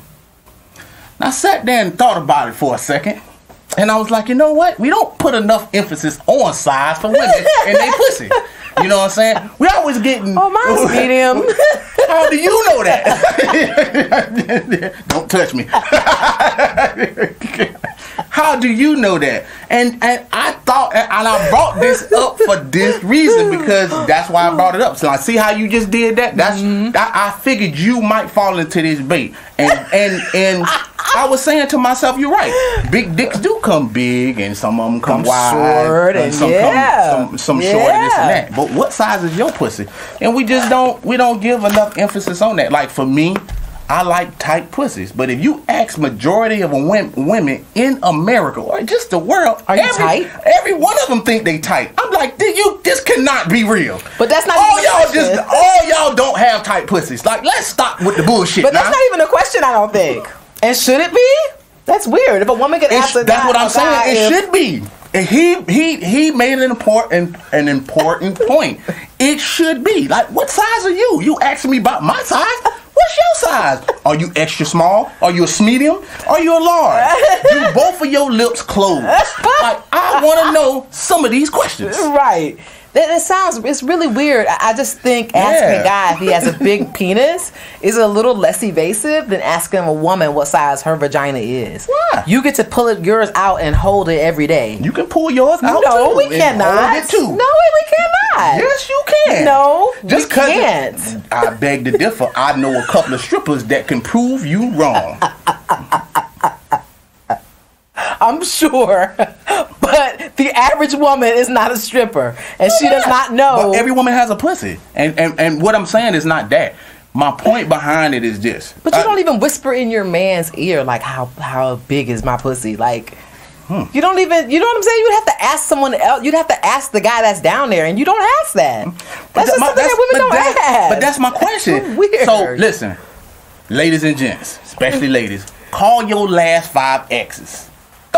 And I sat there and thought about it for a second. And I was like, you know what? We don't put enough emphasis on size for women and they pussy. You know what I'm saying? We always getting. Oh, mine's medium. How do you know that? don't touch me. How do you know that? And and I thought, and I brought this up for this reason because that's why I brought it up. So I see how you just did that. That's I, I figured you might fall into this bait, and and and I was saying to myself, you're right. Big dicks do come big, and some of them come, Come wide, short, and some yeah. come some, some short, and this and that. But what size is your pussy? And we just don't we don't give enough emphasis on that. Like for me, I like tight pussies. But if you ask majority of women in America or just the world, Are you every, tight? Every one of them think they tight. I'm like, "Dude, you this cannot be real. But that's not all even y'all just all y'all don't have tight pussies. Like let's stop with the bullshit. But that's now. not even a question, I don't think. And should it be? That's weird. If a woman It ask sh- that's what I'm saying. It if- should be. And He he he made an important an important point. It should be like, what size are you? You asking me about my size? What's your size? Are you extra small? Are you a medium? Are you a large? Do both of your lips closed? Like I want to know some of these questions. Right. It sounds it's really weird. I just think asking Yeah. a guy if he has a big penis is a little less evasive than asking a woman what size her vagina is. Why? You get to pull it yours out and hold it every day. You can pull yours out no, too we cannot. hold it too. No, we cannot. Yes, you can. No, Just we can't. I beg to differ. I know a couple of strippers that can prove you wrong. I'm sure. But the average woman is not a stripper. And she does not know. But every woman has a pussy, and and and what I'm saying is not that. My point behind it is this. But you I- don't even whisper in your man's ear like how how big is my pussy? Like Hmm. you don't even you know what I'm saying? You'd have to ask someone else. You'd have to ask the guy that's down there, and you don't ask that. That's just my- something that women don't that- ask. But that's my question. So. So listen, ladies and gents, especially ladies, call your last five exes.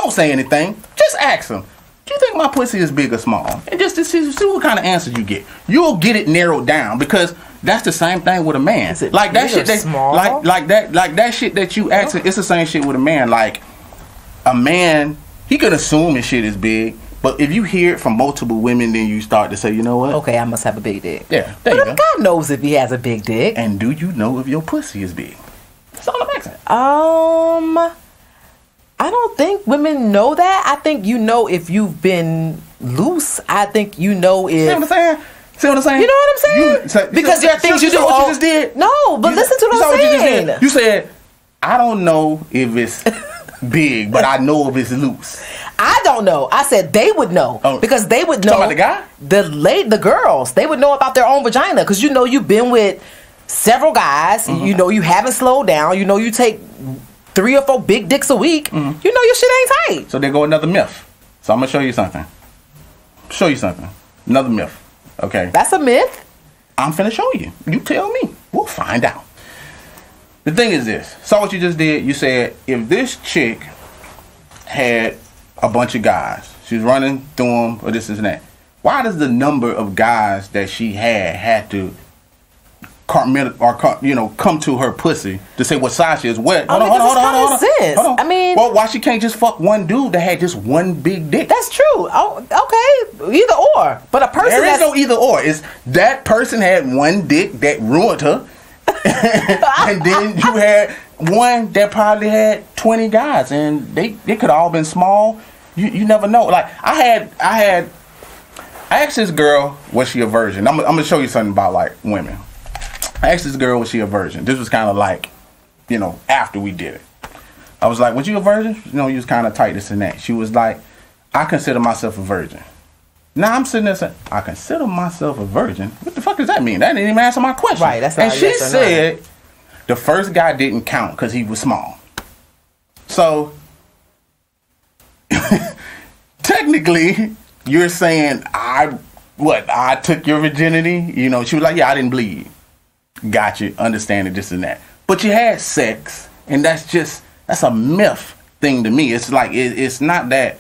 Don't say anything. Just ask them. Do you think my pussy is big or small? And just to see, see what kind of answer you get. You'll get it narrowed down because that's the same thing with a man. Like that shit that small? like like that like that shit that you ask. It's the same shit with a man. Like a man he can assume his shit is big, but if you hear it from multiple women, then you start to say, you know what? Okay, I must have a big dick. Yeah, there But God knows if he has a big dick. And do you know if your pussy is big? That's all I'm asking. Um, I don't think women know that. I think you know if you've been loose. I think you know if. See what I'm saying? See what I'm saying? You know what I'm saying? You- so- because there are things you do. What oh, you just did? No, but You- listen to what I'm saying. did? You said, I don't know if it's big, but I know if it's loose. I don't know. I said they would know Oh. because they would know. About the guy? The late, the girls, they would know about their own vagina because you know you've been with several guys. Mm-hmm. You know you haven't slowed down. You know you take three or four big dicks a week. Mm-hmm. You know your shit ain't tight. So there go another myth. So I'm gonna show you something. Show you something. Another myth. Okay. That's a myth. I'm finna show you. You tell me. We'll find out. The thing is this. Saw what you just did. You said if this chick had a bunch of guys, she was running through them or this, this and that. Why does the number of guys that she had had to or car- you know come to her pussy to say what size she is? What? Oh, because it's common sense. I mean- well, why she can't just fuck one dude that had just one big dick? That's true. Oh, okay. Either or. But a person There is that's no either or. Is that person had one dick that ruined her, and then you had one that probably had twenty guys, and they they could all been small. You you never know. Like I had I had I asked this girl was she a virgin. I'm, I'm gonna show you something about like women. I asked this girl was she a virgin. This was kind of like, you know, after we did it. I was like, was you a virgin? You know, you was kind of tight this and that. She was like, I consider myself a virgin. Now I'm sitting there saying, I consider myself a virgin. What the fuck does that mean? That didn't even answer my question. Right, that's not And she yes said the first guy didn't count because he was small. So technically, you're saying I what I took your virginity. You know, she was like, yeah, I didn't bleed. Got you, understand it, this and that. But you had sex, and that's just that's a myth thing to me. It's like it, it's not that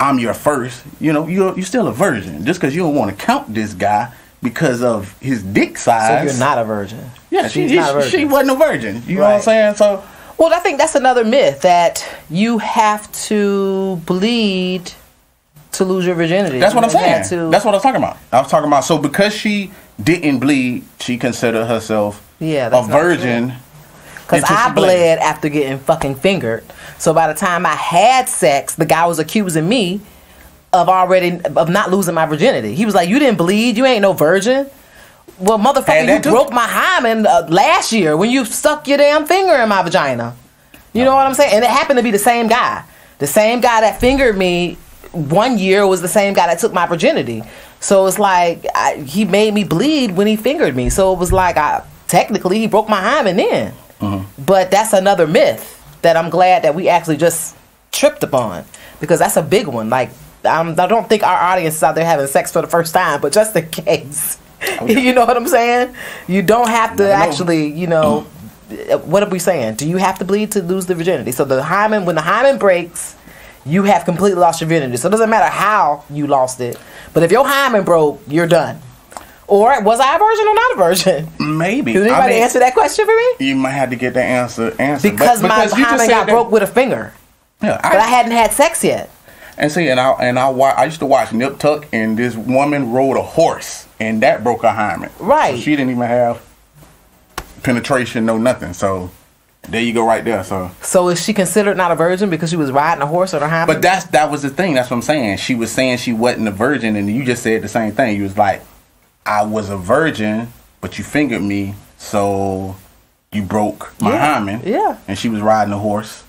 I'm your first. You know, you're you're still a virgin just because you don't want to count this guy because of his dick size. so you're not a virgin. Yeah, she, She's not a she, she wasn't a virgin. You know what I'm saying? So Well, I think that's another myth that you have to bleed to lose your virginity. that's what I'm saying. have to- That's what I was talking about. I was talking about so because she didn't bleed, she considered herself Yeah, a virgin. Because I bled after getting fucking fingered. So by the time I had sex, the guy was accusing me of already of not losing my virginity. He was like, "You didn't bleed. You ain't no virgin." Well, motherfucker, you broke my hymen uh, last year when you stuck your damn finger in my vagina. You know what I'm saying? And it happened to be the same guy. The same guy that fingered me one year was the same guy that took my virginity. So it's like I, he made me bleed when he fingered me. So it was like I technically he broke my hymen then. Uh-huh. But that's another myth that I'm glad that we actually just tripped upon because that's a big one. Like I'm, I don't think our audience is out there having sex for the first time, but just in case, oh, you know what I'm saying? You don't have to Never know. actually, you know, what are we saying? Do you have to bleed to lose the virginity? So the hymen, when the hymen breaks, you have completely lost your virginity. So it doesn't matter how you lost it, but if your hymen broke, you're done. Or was I a virgin or not a virgin? Maybe. Did anybody I mean, answer that question for me? You might have to get that answer answered Because But- my hymen got that- broke with a finger, Yeah, but I hadn't had sex yet. And see, and I and I wa- I used to watch Nip Tuck, and this woman rode a horse, and that broke her hymen. Right. So she didn't even have penetration, no nothing. So there you go, right there. So, So is she considered not a virgin because she was riding a horse on her hymen? but that's that was the thing. That's what I'm saying. She was saying she wasn't a virgin, and you just said the same thing. You was like, I was a virgin, but you fingered me, so you broke my Yeah, hymen. yeah. And she was riding a horse.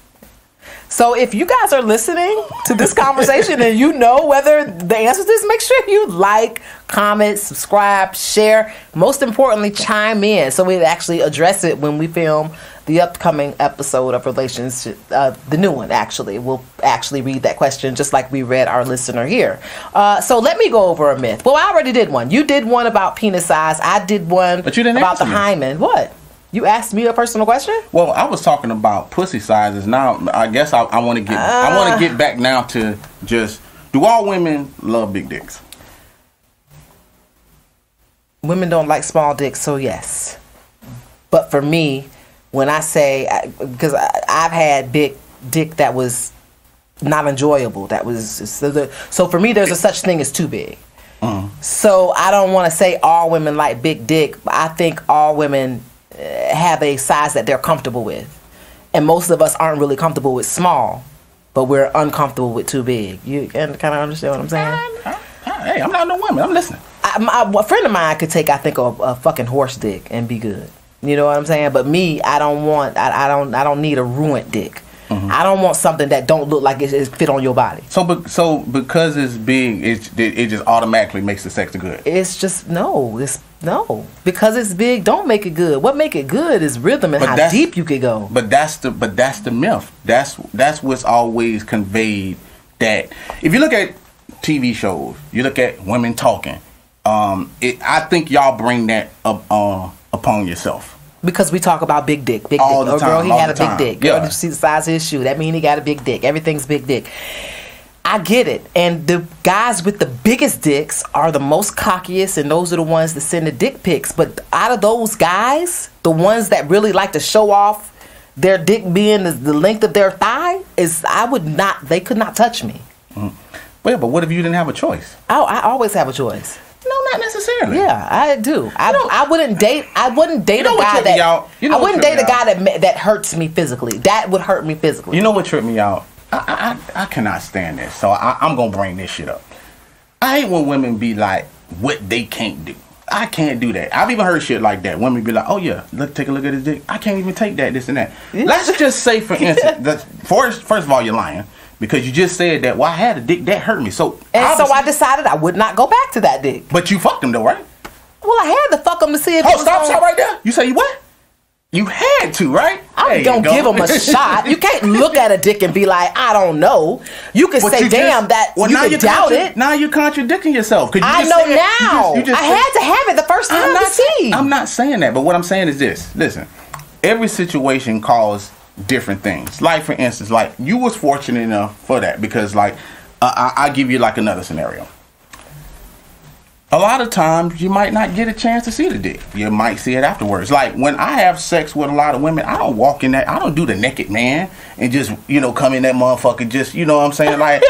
So if you guys are listening to this conversation and you know whether the answer to this, make sure you like, comment, subscribe, share. Most importantly, chime in so we actually address it when we film the upcoming episode of Relationship, uh, the new one actually. We'll actually read that question just like we read our listener here. Uh, so let me go over a myth. Well, I already did one. You did one about penis size. I did one But you didn't about the me. hymen. What? You asked me a personal question? Well, I was talking about pussy sizes. Now, I guess I, I want to get I want Ah. to get back now to just do all women love big dicks? women don't like small dicks, so yes. But for me, when I say because I've had big dick that was not enjoyable. That was so, the, so for me. There's a such thing as too big. Mm. So I don't want to say all women like big dick. But I think all women uh, have a size that they're comfortable with, and most of us aren't really comfortable with small, but we're uncomfortable with too big. You kind of understand what I'm saying? Hey, I'm not no woman. I'm listening. I, my, a friend of mine could take, I think, a, a fucking horse dick and be good. You know what I'm saying? But me, I don't want. I, I don't. I don't need a ruined dick. Mm-hmm. I don't want something that don't look like it, it fit on your body. So, be- so because it's big, it, it just automatically makes the sex good. It's just no. It's no because it's big. Don't make it good. What make it good is rhythm and But how deep you could go. But that's the but that's the myth. That's that's what's always conveyed. That if you look at TV shows, you look at women talking. Um, it, I think y'all bring that up uh, upon yourself. Because we talk about big dick, big All dick. oh, girl, he had a big time. dick. Girl, Yeah. see the size of his shoe? That mean he got a big dick. Everything's big dick. I get it. And the guys with the biggest dicks are the most cockiest, and those are the ones that send the dick pics. But out of those guys, the ones that really like to show off their dick being the, length of their thigh is I would not. They could not touch me. Mm. Well, yeah, but what if you didn't have a choice? I, I always have a choice. No, not necessarily. Yeah, I do. I, know- I wouldn't date. I wouldn't date know a guy that. out? You know I wouldn't date a guy that that hurts me physically. That would hurt me physically. You know what tripped me out? I, I, I cannot stand this. So I, I'm gonna bring this shit up. I hate when women be like what they can't do. I can't do that. I've even heard shit like that. Women be like, "Oh yeah, look, take a look at his dick. I can't even take that, this and that." Let's just say, for instance, that first, first of all, you're lying because you just said that. Well, I had a dick that hurt me. So, and so I decided I would not go back to that dick. But you fucked him though, right? Well, I had to fuck him to see if. Oh, stop, stop right there. You say you what? You had to, right? You gonna give him a shot. You can't look at a dick and be like, I don't know. You can But say, you damn, just- that well, you now can you're doubt it. Now you're contradicting yourself. you I know you now. you just I had to have it the first time I'm to see. I'm not saying that, but what I'm saying is this. Listen, every situation calls different things. Like for instance, like you was fortunate enough for that because like uh, I, I give you like another scenario. A lot of times you might not get a chance to see the dick. You might see it afterwards. Like when I have sex with a lot of women, I don't walk in that. I don't do the naked man and just you know come in that motherfucker. Just you know what I'm saying like.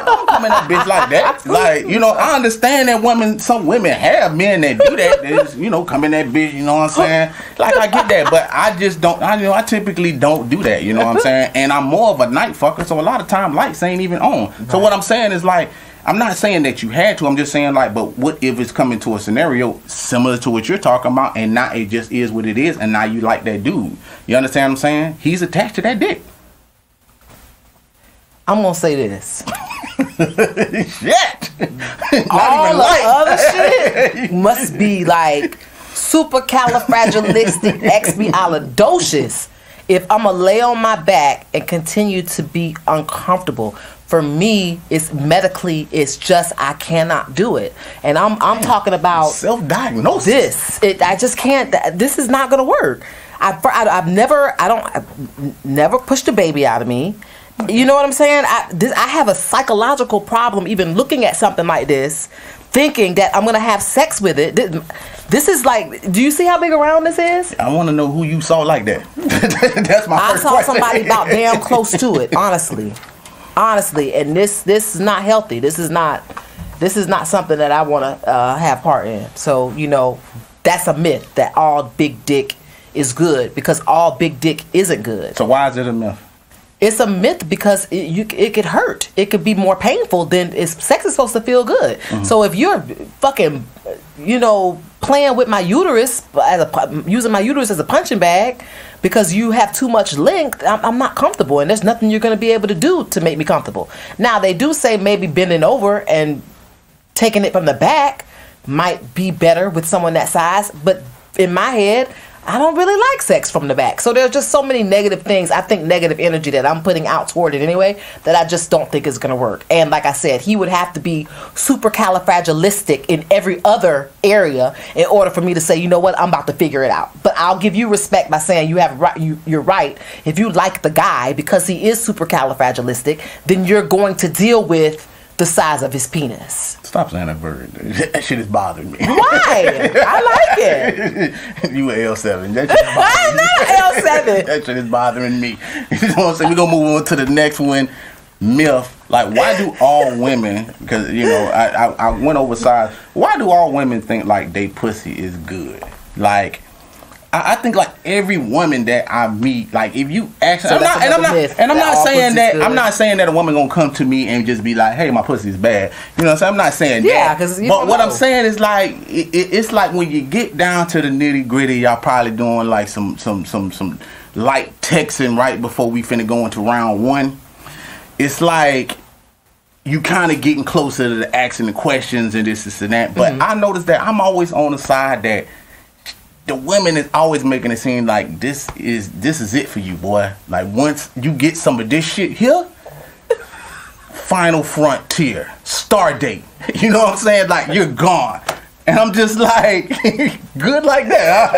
I don't come in that bitch like that. Like, you know, I understand that women, some women have men that do that. Just, you know, come in that bitch, you know what I'm saying? Like, I get that, but I just don't, I, you know, I typically don't do that, you know what I'm saying? And I'm more of a night fucker, so a lot of time lights ain't even on. So what I'm saying is like, I'm not saying that you had to. I'm just saying like, but what if it's coming to a scenario similar to what you're talking about, and not it just is what it is, and now you like that dude. You understand what I'm saying? He's attached to that dick. I'm gonna say this. Shit. All the light. other shit must be like supercalifragilisticexpialidocious if I'm gonna lay on my back and continue to be uncomfortable. For me, it's medically, it's just I cannot do it, and I'm I'm talking about Self-diagnosis. this. It, I just can't. This is not gonna work. I, I, I've never. I don't. I've never pushed a baby out of me. You know what I'm saying? I this, I have a psychological problem even looking at something like this, thinking that I'm gonna have sex with it. This, this is like. Do you see how big around this is? I want to know who you saw like that. That's my I saw question. somebody about damn close to it. Honestly, honestly, and this this is not healthy. This is not. This is not something that I want to uh, have part in. So you know, that's a myth that all big dick is good because all big dick isn't good. So why is it a myth? It's a myth because it, you it could hurt. It could be more painful than it's sex is supposed to feel good. Mm-hmm. So if you're fucking, you know, playing with my uterus as a using my uterus as a punching bag because you have too much length, I'm, I'm not comfortable, and there's nothing you're going to be able to do to make me comfortable. Now they do say maybe bending over and taking it from the back might be better with someone that size, but in my head, I don't really like sex from the back. So there's just so many negative things. I think negative energy that I'm putting out toward it anyway that I just don't think is going to work. And like I said, he would have to be super califragilistic in every other area in order for me to say, you know what, I'm about to figure it out. But I'll give you respect by saying you have right. You, you're right. If you like the guy because he is super califragilistic, then you're going to deal with the size of his penis. Stop saying that word. That shit is bothering me. Why? I like it. you a L7. That shit is bothering I'm not L7. That shit is bothering me. You know what I'm saying? We're gonna move on to the next one. myth. Like, why do all women? Because you know, I, I I went over size. Why do all women think like they pussy is good? Like. I I think like every woman that I meet, like if you ask, So I'm not, and I'm not, myth, and I'm not saying that good. I'm not saying that a woman gonna come to me and just be like, "Hey, my pussy's bad." You know what I'm saying? I'm not saying Yeah, that. 'cause you but don't what I'm saying is like it, it, it's like when you get down to the nitty gritty, y'all probably doing like some some some some light texting right before we finna go into round one. It's like you kind of getting closer to the asking the questions and this, this and that. But Mm-hmm. I noticed that I'm always on the side that the women is always making it seem like this is this is it for you, boy. Like once you get some of this shit here, final frontier, star date. You know what I'm saying? Like you're gone. And I'm just like, good like that.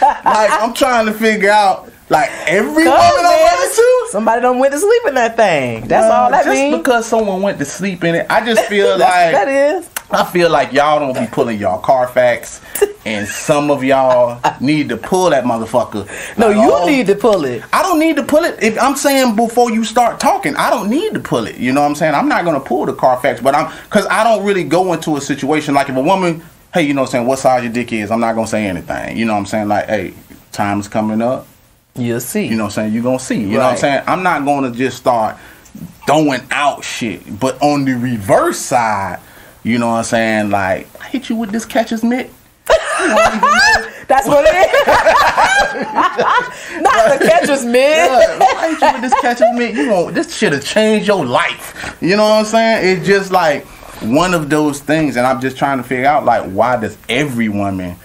huh? like I'm trying to figure out like every woman I'm man. running to. Somebody done went to sleep in that thing. That's Uh, all that just means. because someone went to sleep in it, I just feel like that is. I feel like y'all don't be pulling y'all Carfax, and some of y'all need to pull that motherfucker. No, Like, you oh, need to pull it. I don't need to pull it. If I'm saying before you start talking, I don't need to pull it. You know what I'm saying? I'm not gonna pull the Carfax, but I'm because I don't really go into a situation like if a woman, hey, you know what I'm saying, what size your dick is, I'm not gonna say anything. You know what I'm saying? Like, hey, time's coming up. You'll see. You know what I'm saying? You're gonna see. You know what I'm saying? I'm not gonna just start throwing out shit. But on the reverse side, you know what I'm saying? Like, I hit you with this catcher's mitt. You won't even know. That's what it is. Not the catcher's mitt. Yeah, I hit you with this catcher's mitt. You won't. This should have changed your life. You know what I'm saying? It's just like one of those things, and I'm just trying to figure out like why does every woman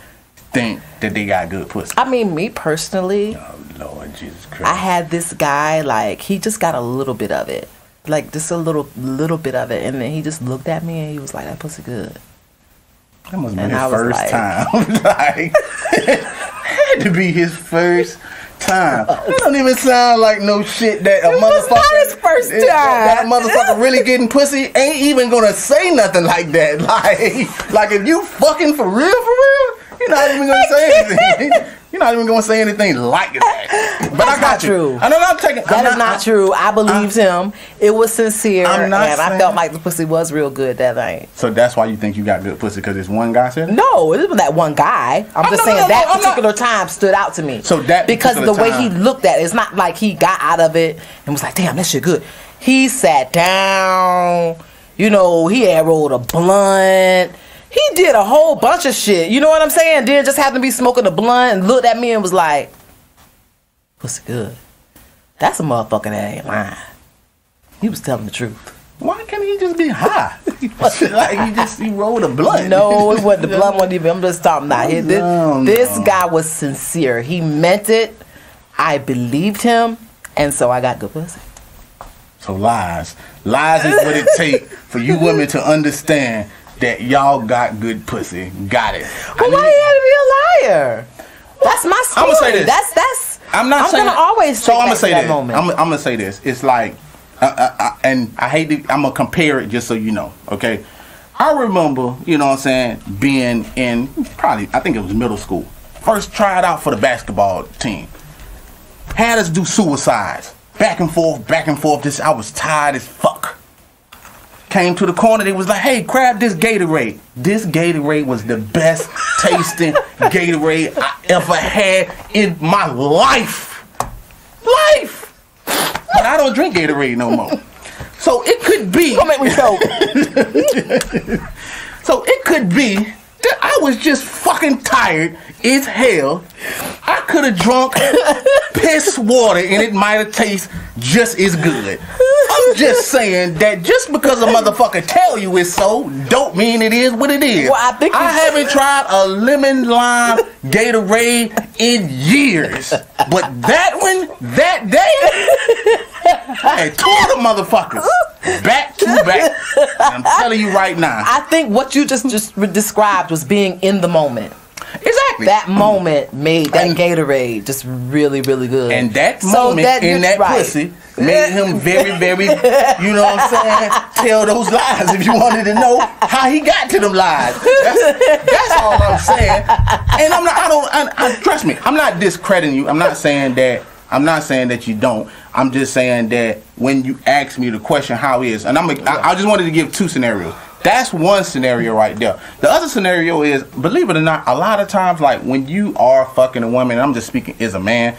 think that they got good pussy? I mean, me personally, Oh Lord Jesus Christ! I had this guy like he just got a little bit of it, like just a little little bit of it, and then he just looked at me and he was like, "That pussy good." That must And been I his first like- time. like, had to be his first time. That don't even sound like no shit that a It motherfucker. not his first that- That, motherfucker really getting pussy ain't even gonna say nothing like that. Like, like if you fucking for real, for real, you're not even gonna say anything. You're not even gonna say anything like that. But I got not you. true. I know I'm taking. That I'm is not true. I believed him. It was sincere, I'm and not I felt like the pussy was real good that night. So that's why you think you got good pussy because it's one guy said it. No, it wasn't that one guy. I'm Oh, just no, saying no, that I'm not- particular time stood out to me. So that because of the particular way he looked at it, it's not like he got out of it and was like, "Damn, that shit good." He sat down. You know, he had rolled a blunt. He did a whole bunch of shit. You know what I'm saying? Didn't just happen to be smoking a blunt and looked at me and was like, "Pussy good." That's a motherfucker that ain't lying. He was telling the truth. Why can't he just be high? like he just he rolled a blunt. No, it wasn't the blunt one even. I'm just talking about it. This, No, this guy was sincere. He meant it. I believed him, and so I got good pussy. So lies, lies is what it take for you women to understand that y'all got good pussy. Got it. I But why need- he had to be a liar? That's my story. I'ma say this. That's that's. I'm not I'm saying. gonna always. So I'm gonna say that this. I'm, I'm gonna say this. It's like, uh, uh, uh, and I hate to. I'm gonna compare it just so you know. Okay. I remember, you know what I'm saying, being in probably I think it was middle school. First tried out for the basketball team. Had us do suicides. Back and forth, back and forth. This I was tired as fuck. Came to the corner, they was like, hey, grab this Gatorade. This Gatorade was the best tasting Gatorade I ever had in my life. Life! But I don't drink Gatorade no more. So it could be Don't make me choke. so it could be that I was just fucking tired as hell. I could have drunk piss water and it might have tasted just as good. I'm just saying that just because a motherfucker tell you it's so, don't mean it is what it is. Well, I think I haven't tried a lemon lime Gatorade in years, but that one, that day, I had two of the motherfuckers back to back. I'm telling you right now, I think what you just just described was being in the moment. Exactly That moment made that Gatorade just really, really good. And that So moment that- in that right. pussy made him very, very, you know what I'm saying? Tell those lies if you wanted to know how he got to them lies. That's, that's all I'm saying. And I'm not, I don't, I, I, trust me, I'm not discrediting you. I'm not saying that I'm not saying that you don't. I'm just saying that when you ask me the question, how is, and I'm, I, I just wanted to give two scenarios. That's one scenario right there. The other scenario is, believe it or not, a lot of times, like when you are fucking a woman, and I'm just speaking as a man,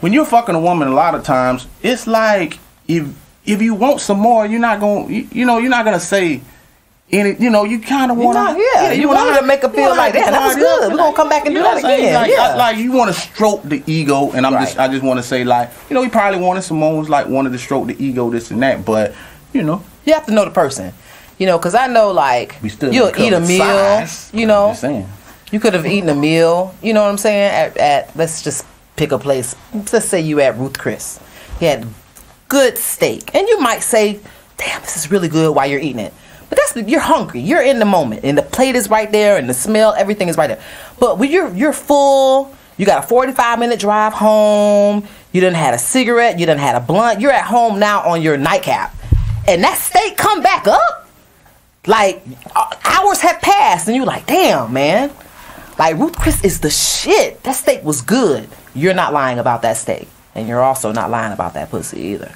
when you're fucking a woman, a lot of times it's like if if you want some more, you're not gonna, you, you know, you're not gonna say. Any, you know, you kind of want not- yeah, you want her to make her feel like, "Damn, that was good. We're gonna come back and do that again." Like, Yeah. I- like you want to stroke the ego, and I'm just, I just want to say, like, you know, he probably wanted Simone's like wanted to stroke the ego, this and that, but you know, You have to know the person. You know, because I know, like, you'll eat a meal. size. You know, saying. you could have eaten a meal. You know what I'm saying? At, at let's just pick a place. Let's say you at Ruth Chris. You had good steak, and you might say, "Damn, this is really good." While you're eating it, but that's you're hungry. You're in the moment, and the plate is right there, and the smell, everything is right there. But when you're you're full, you got a 45 minute drive home. You didn't had a cigarette. You didn't had a blunt. You're at home now on your nightcap, and that steak come back up. Like uh, hours have passed, and you're like, "Damn, man." Like Ruth Chris is the shit. That steak was good. You're not lying about that steak, and you're also not lying about that pussy either.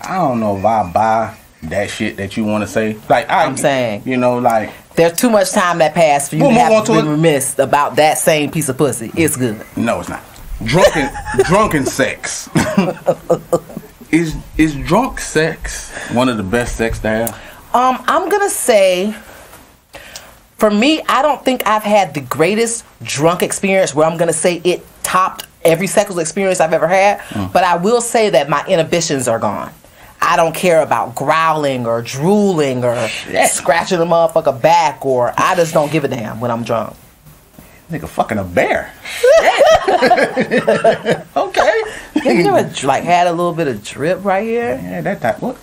I don't know if I buy that shit that you want to say. Like I, I'm saying. you know, like There's too much time that passed for you We'll to have to been remiss about that same piece of pussy. It's good. no, it's not. Drunken, drunken sex. is is drunk sex one of the best sex to have? Um, I'm gonna say, for me, I don't think I've had the greatest drunk experience where I'm gonna say it topped every sexual experience I've ever had. Mm. But I will say that my inhibitions are gone. I don't care about growling or drooling or scratching the motherfucker back, or I just don't give a damn when I'm drunk. Nigga fucking a bear. okay. Have you ever like had a little bit of drip right here? Yeah, that type. What?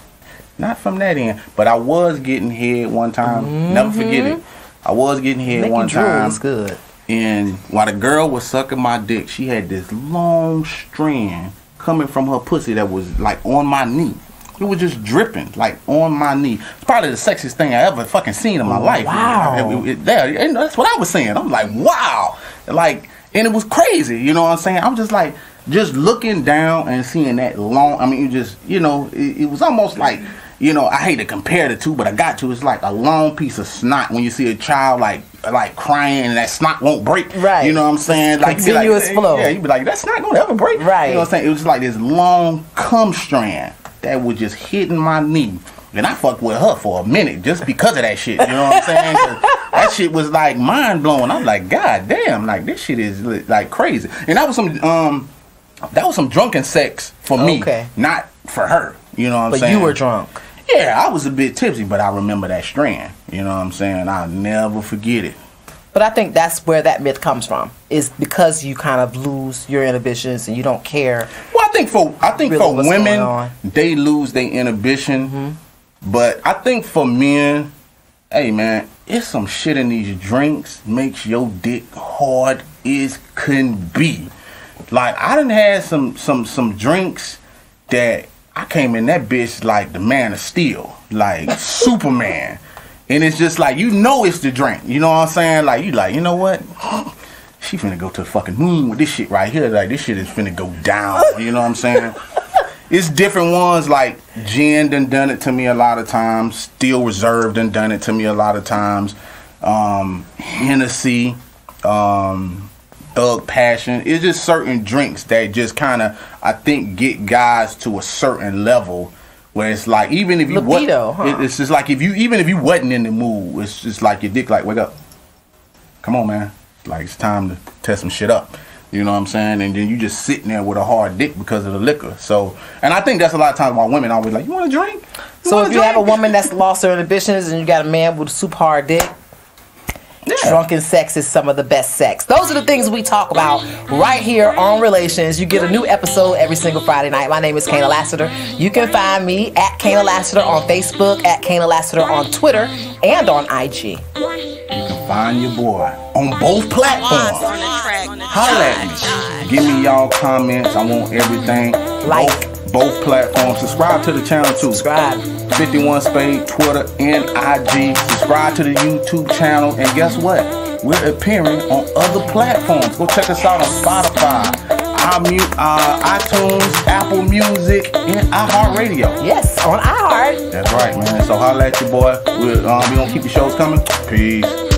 Not from that end, but I was getting head one time. Never forget it. I was getting head Mm-hmm. One time, good. and while the girl was sucking my dick, she had this long strand coming from her pussy that was like on my knee. It was just dripping, like on my knee. It's probably the sexiest thing I ever fucking seen in my life. wow. It- it- and that's what I was saying. I'm like, wow, like, and it was crazy. You know what I'm saying? I'm just like, just looking down and seeing that long. I mean, you just, you know, it, it was almost like, you know, I hate to compare the two, but I got to. It's like a long piece of snot when you see a child like, like crying and that snot won't break. Right. You know what I'm saying? Like, you be like, flow. Yeah, you be like, that's not gonna ever break. Right. You know what I'm saying? It was like this long cum strand that was just hitting my knee. And I fucked with her for a minute just because of that shit. You know what I'm saying? that shit was like mind blowing. I'm like, God damn, like this shit is like crazy. And that was some um that was some drunken sex for me. Okay. Not for her. You know what I'm But saying? you were drunk. Yeah, I was a bit tipsy, but I remember that strand. You know what I'm saying? I'll never forget it. But I think that's where that myth comes from. Is because you kind of lose your inhibitions and you don't care. Well, I think for I think Really for women, they lose their inhibition. Mm-hmm. But I think for men, hey man, it's some shit in these drinks makes your dick hard as can be. Like I done had some some some drinks that I came in that bitch like the man of steel, like Superman. And it's just like you know it's the drink. You know what I'm saying? Like you like, you know what? She finna go to the fucking moon with this shit right here. Like this shit is finna go down. You know what I'm saying? It's different ones like gin done done it to me a lot of times. Steel Reserve done done it to me a lot of times. Um, Hennessy, um, Thug Passion. It's just certain drinks that just kind of I think get guys to a certain level where it's like even if you wa- Libido, huh? it- it's just like if you even if you wasn't in the mood, it's just like your dick like wake up. Come on, man. Like it's time to test some shit up. You know what I'm saying? And then you just sitting there with a hard dick because of the liquor. So, and I think that's a lot of times why women always like, you want to drink? So wanna if you have a woman that's lost her inhibitions and you got a man with a super hard dick, Yeah. drunken sex is some of the best sex. Those are the things we talk about right here on Relations. You get a new episode every single Friday night. My name is Kaynah Lassiter. You can find me at Kaynah Lassiter on Facebook, at Kaynah Lassiter on Twitter, and on IG. You can find your boy on both platforms. Holla at me. Give me y'all comments. I want everything. Like. both, both platforms. Subscribe to the channel too. Subscribe. 51 Spade, Twitter, and IG. Subscribe to the YouTube channel. And guess what? We're appearing on other platforms. Go check us out on Spotify, uh, iTunes, Apple Music, and iHeartRadio. Yes, on iHeart. That's right, man. So holla at your boy. We're, um, we gonna keep the shows coming. Peace.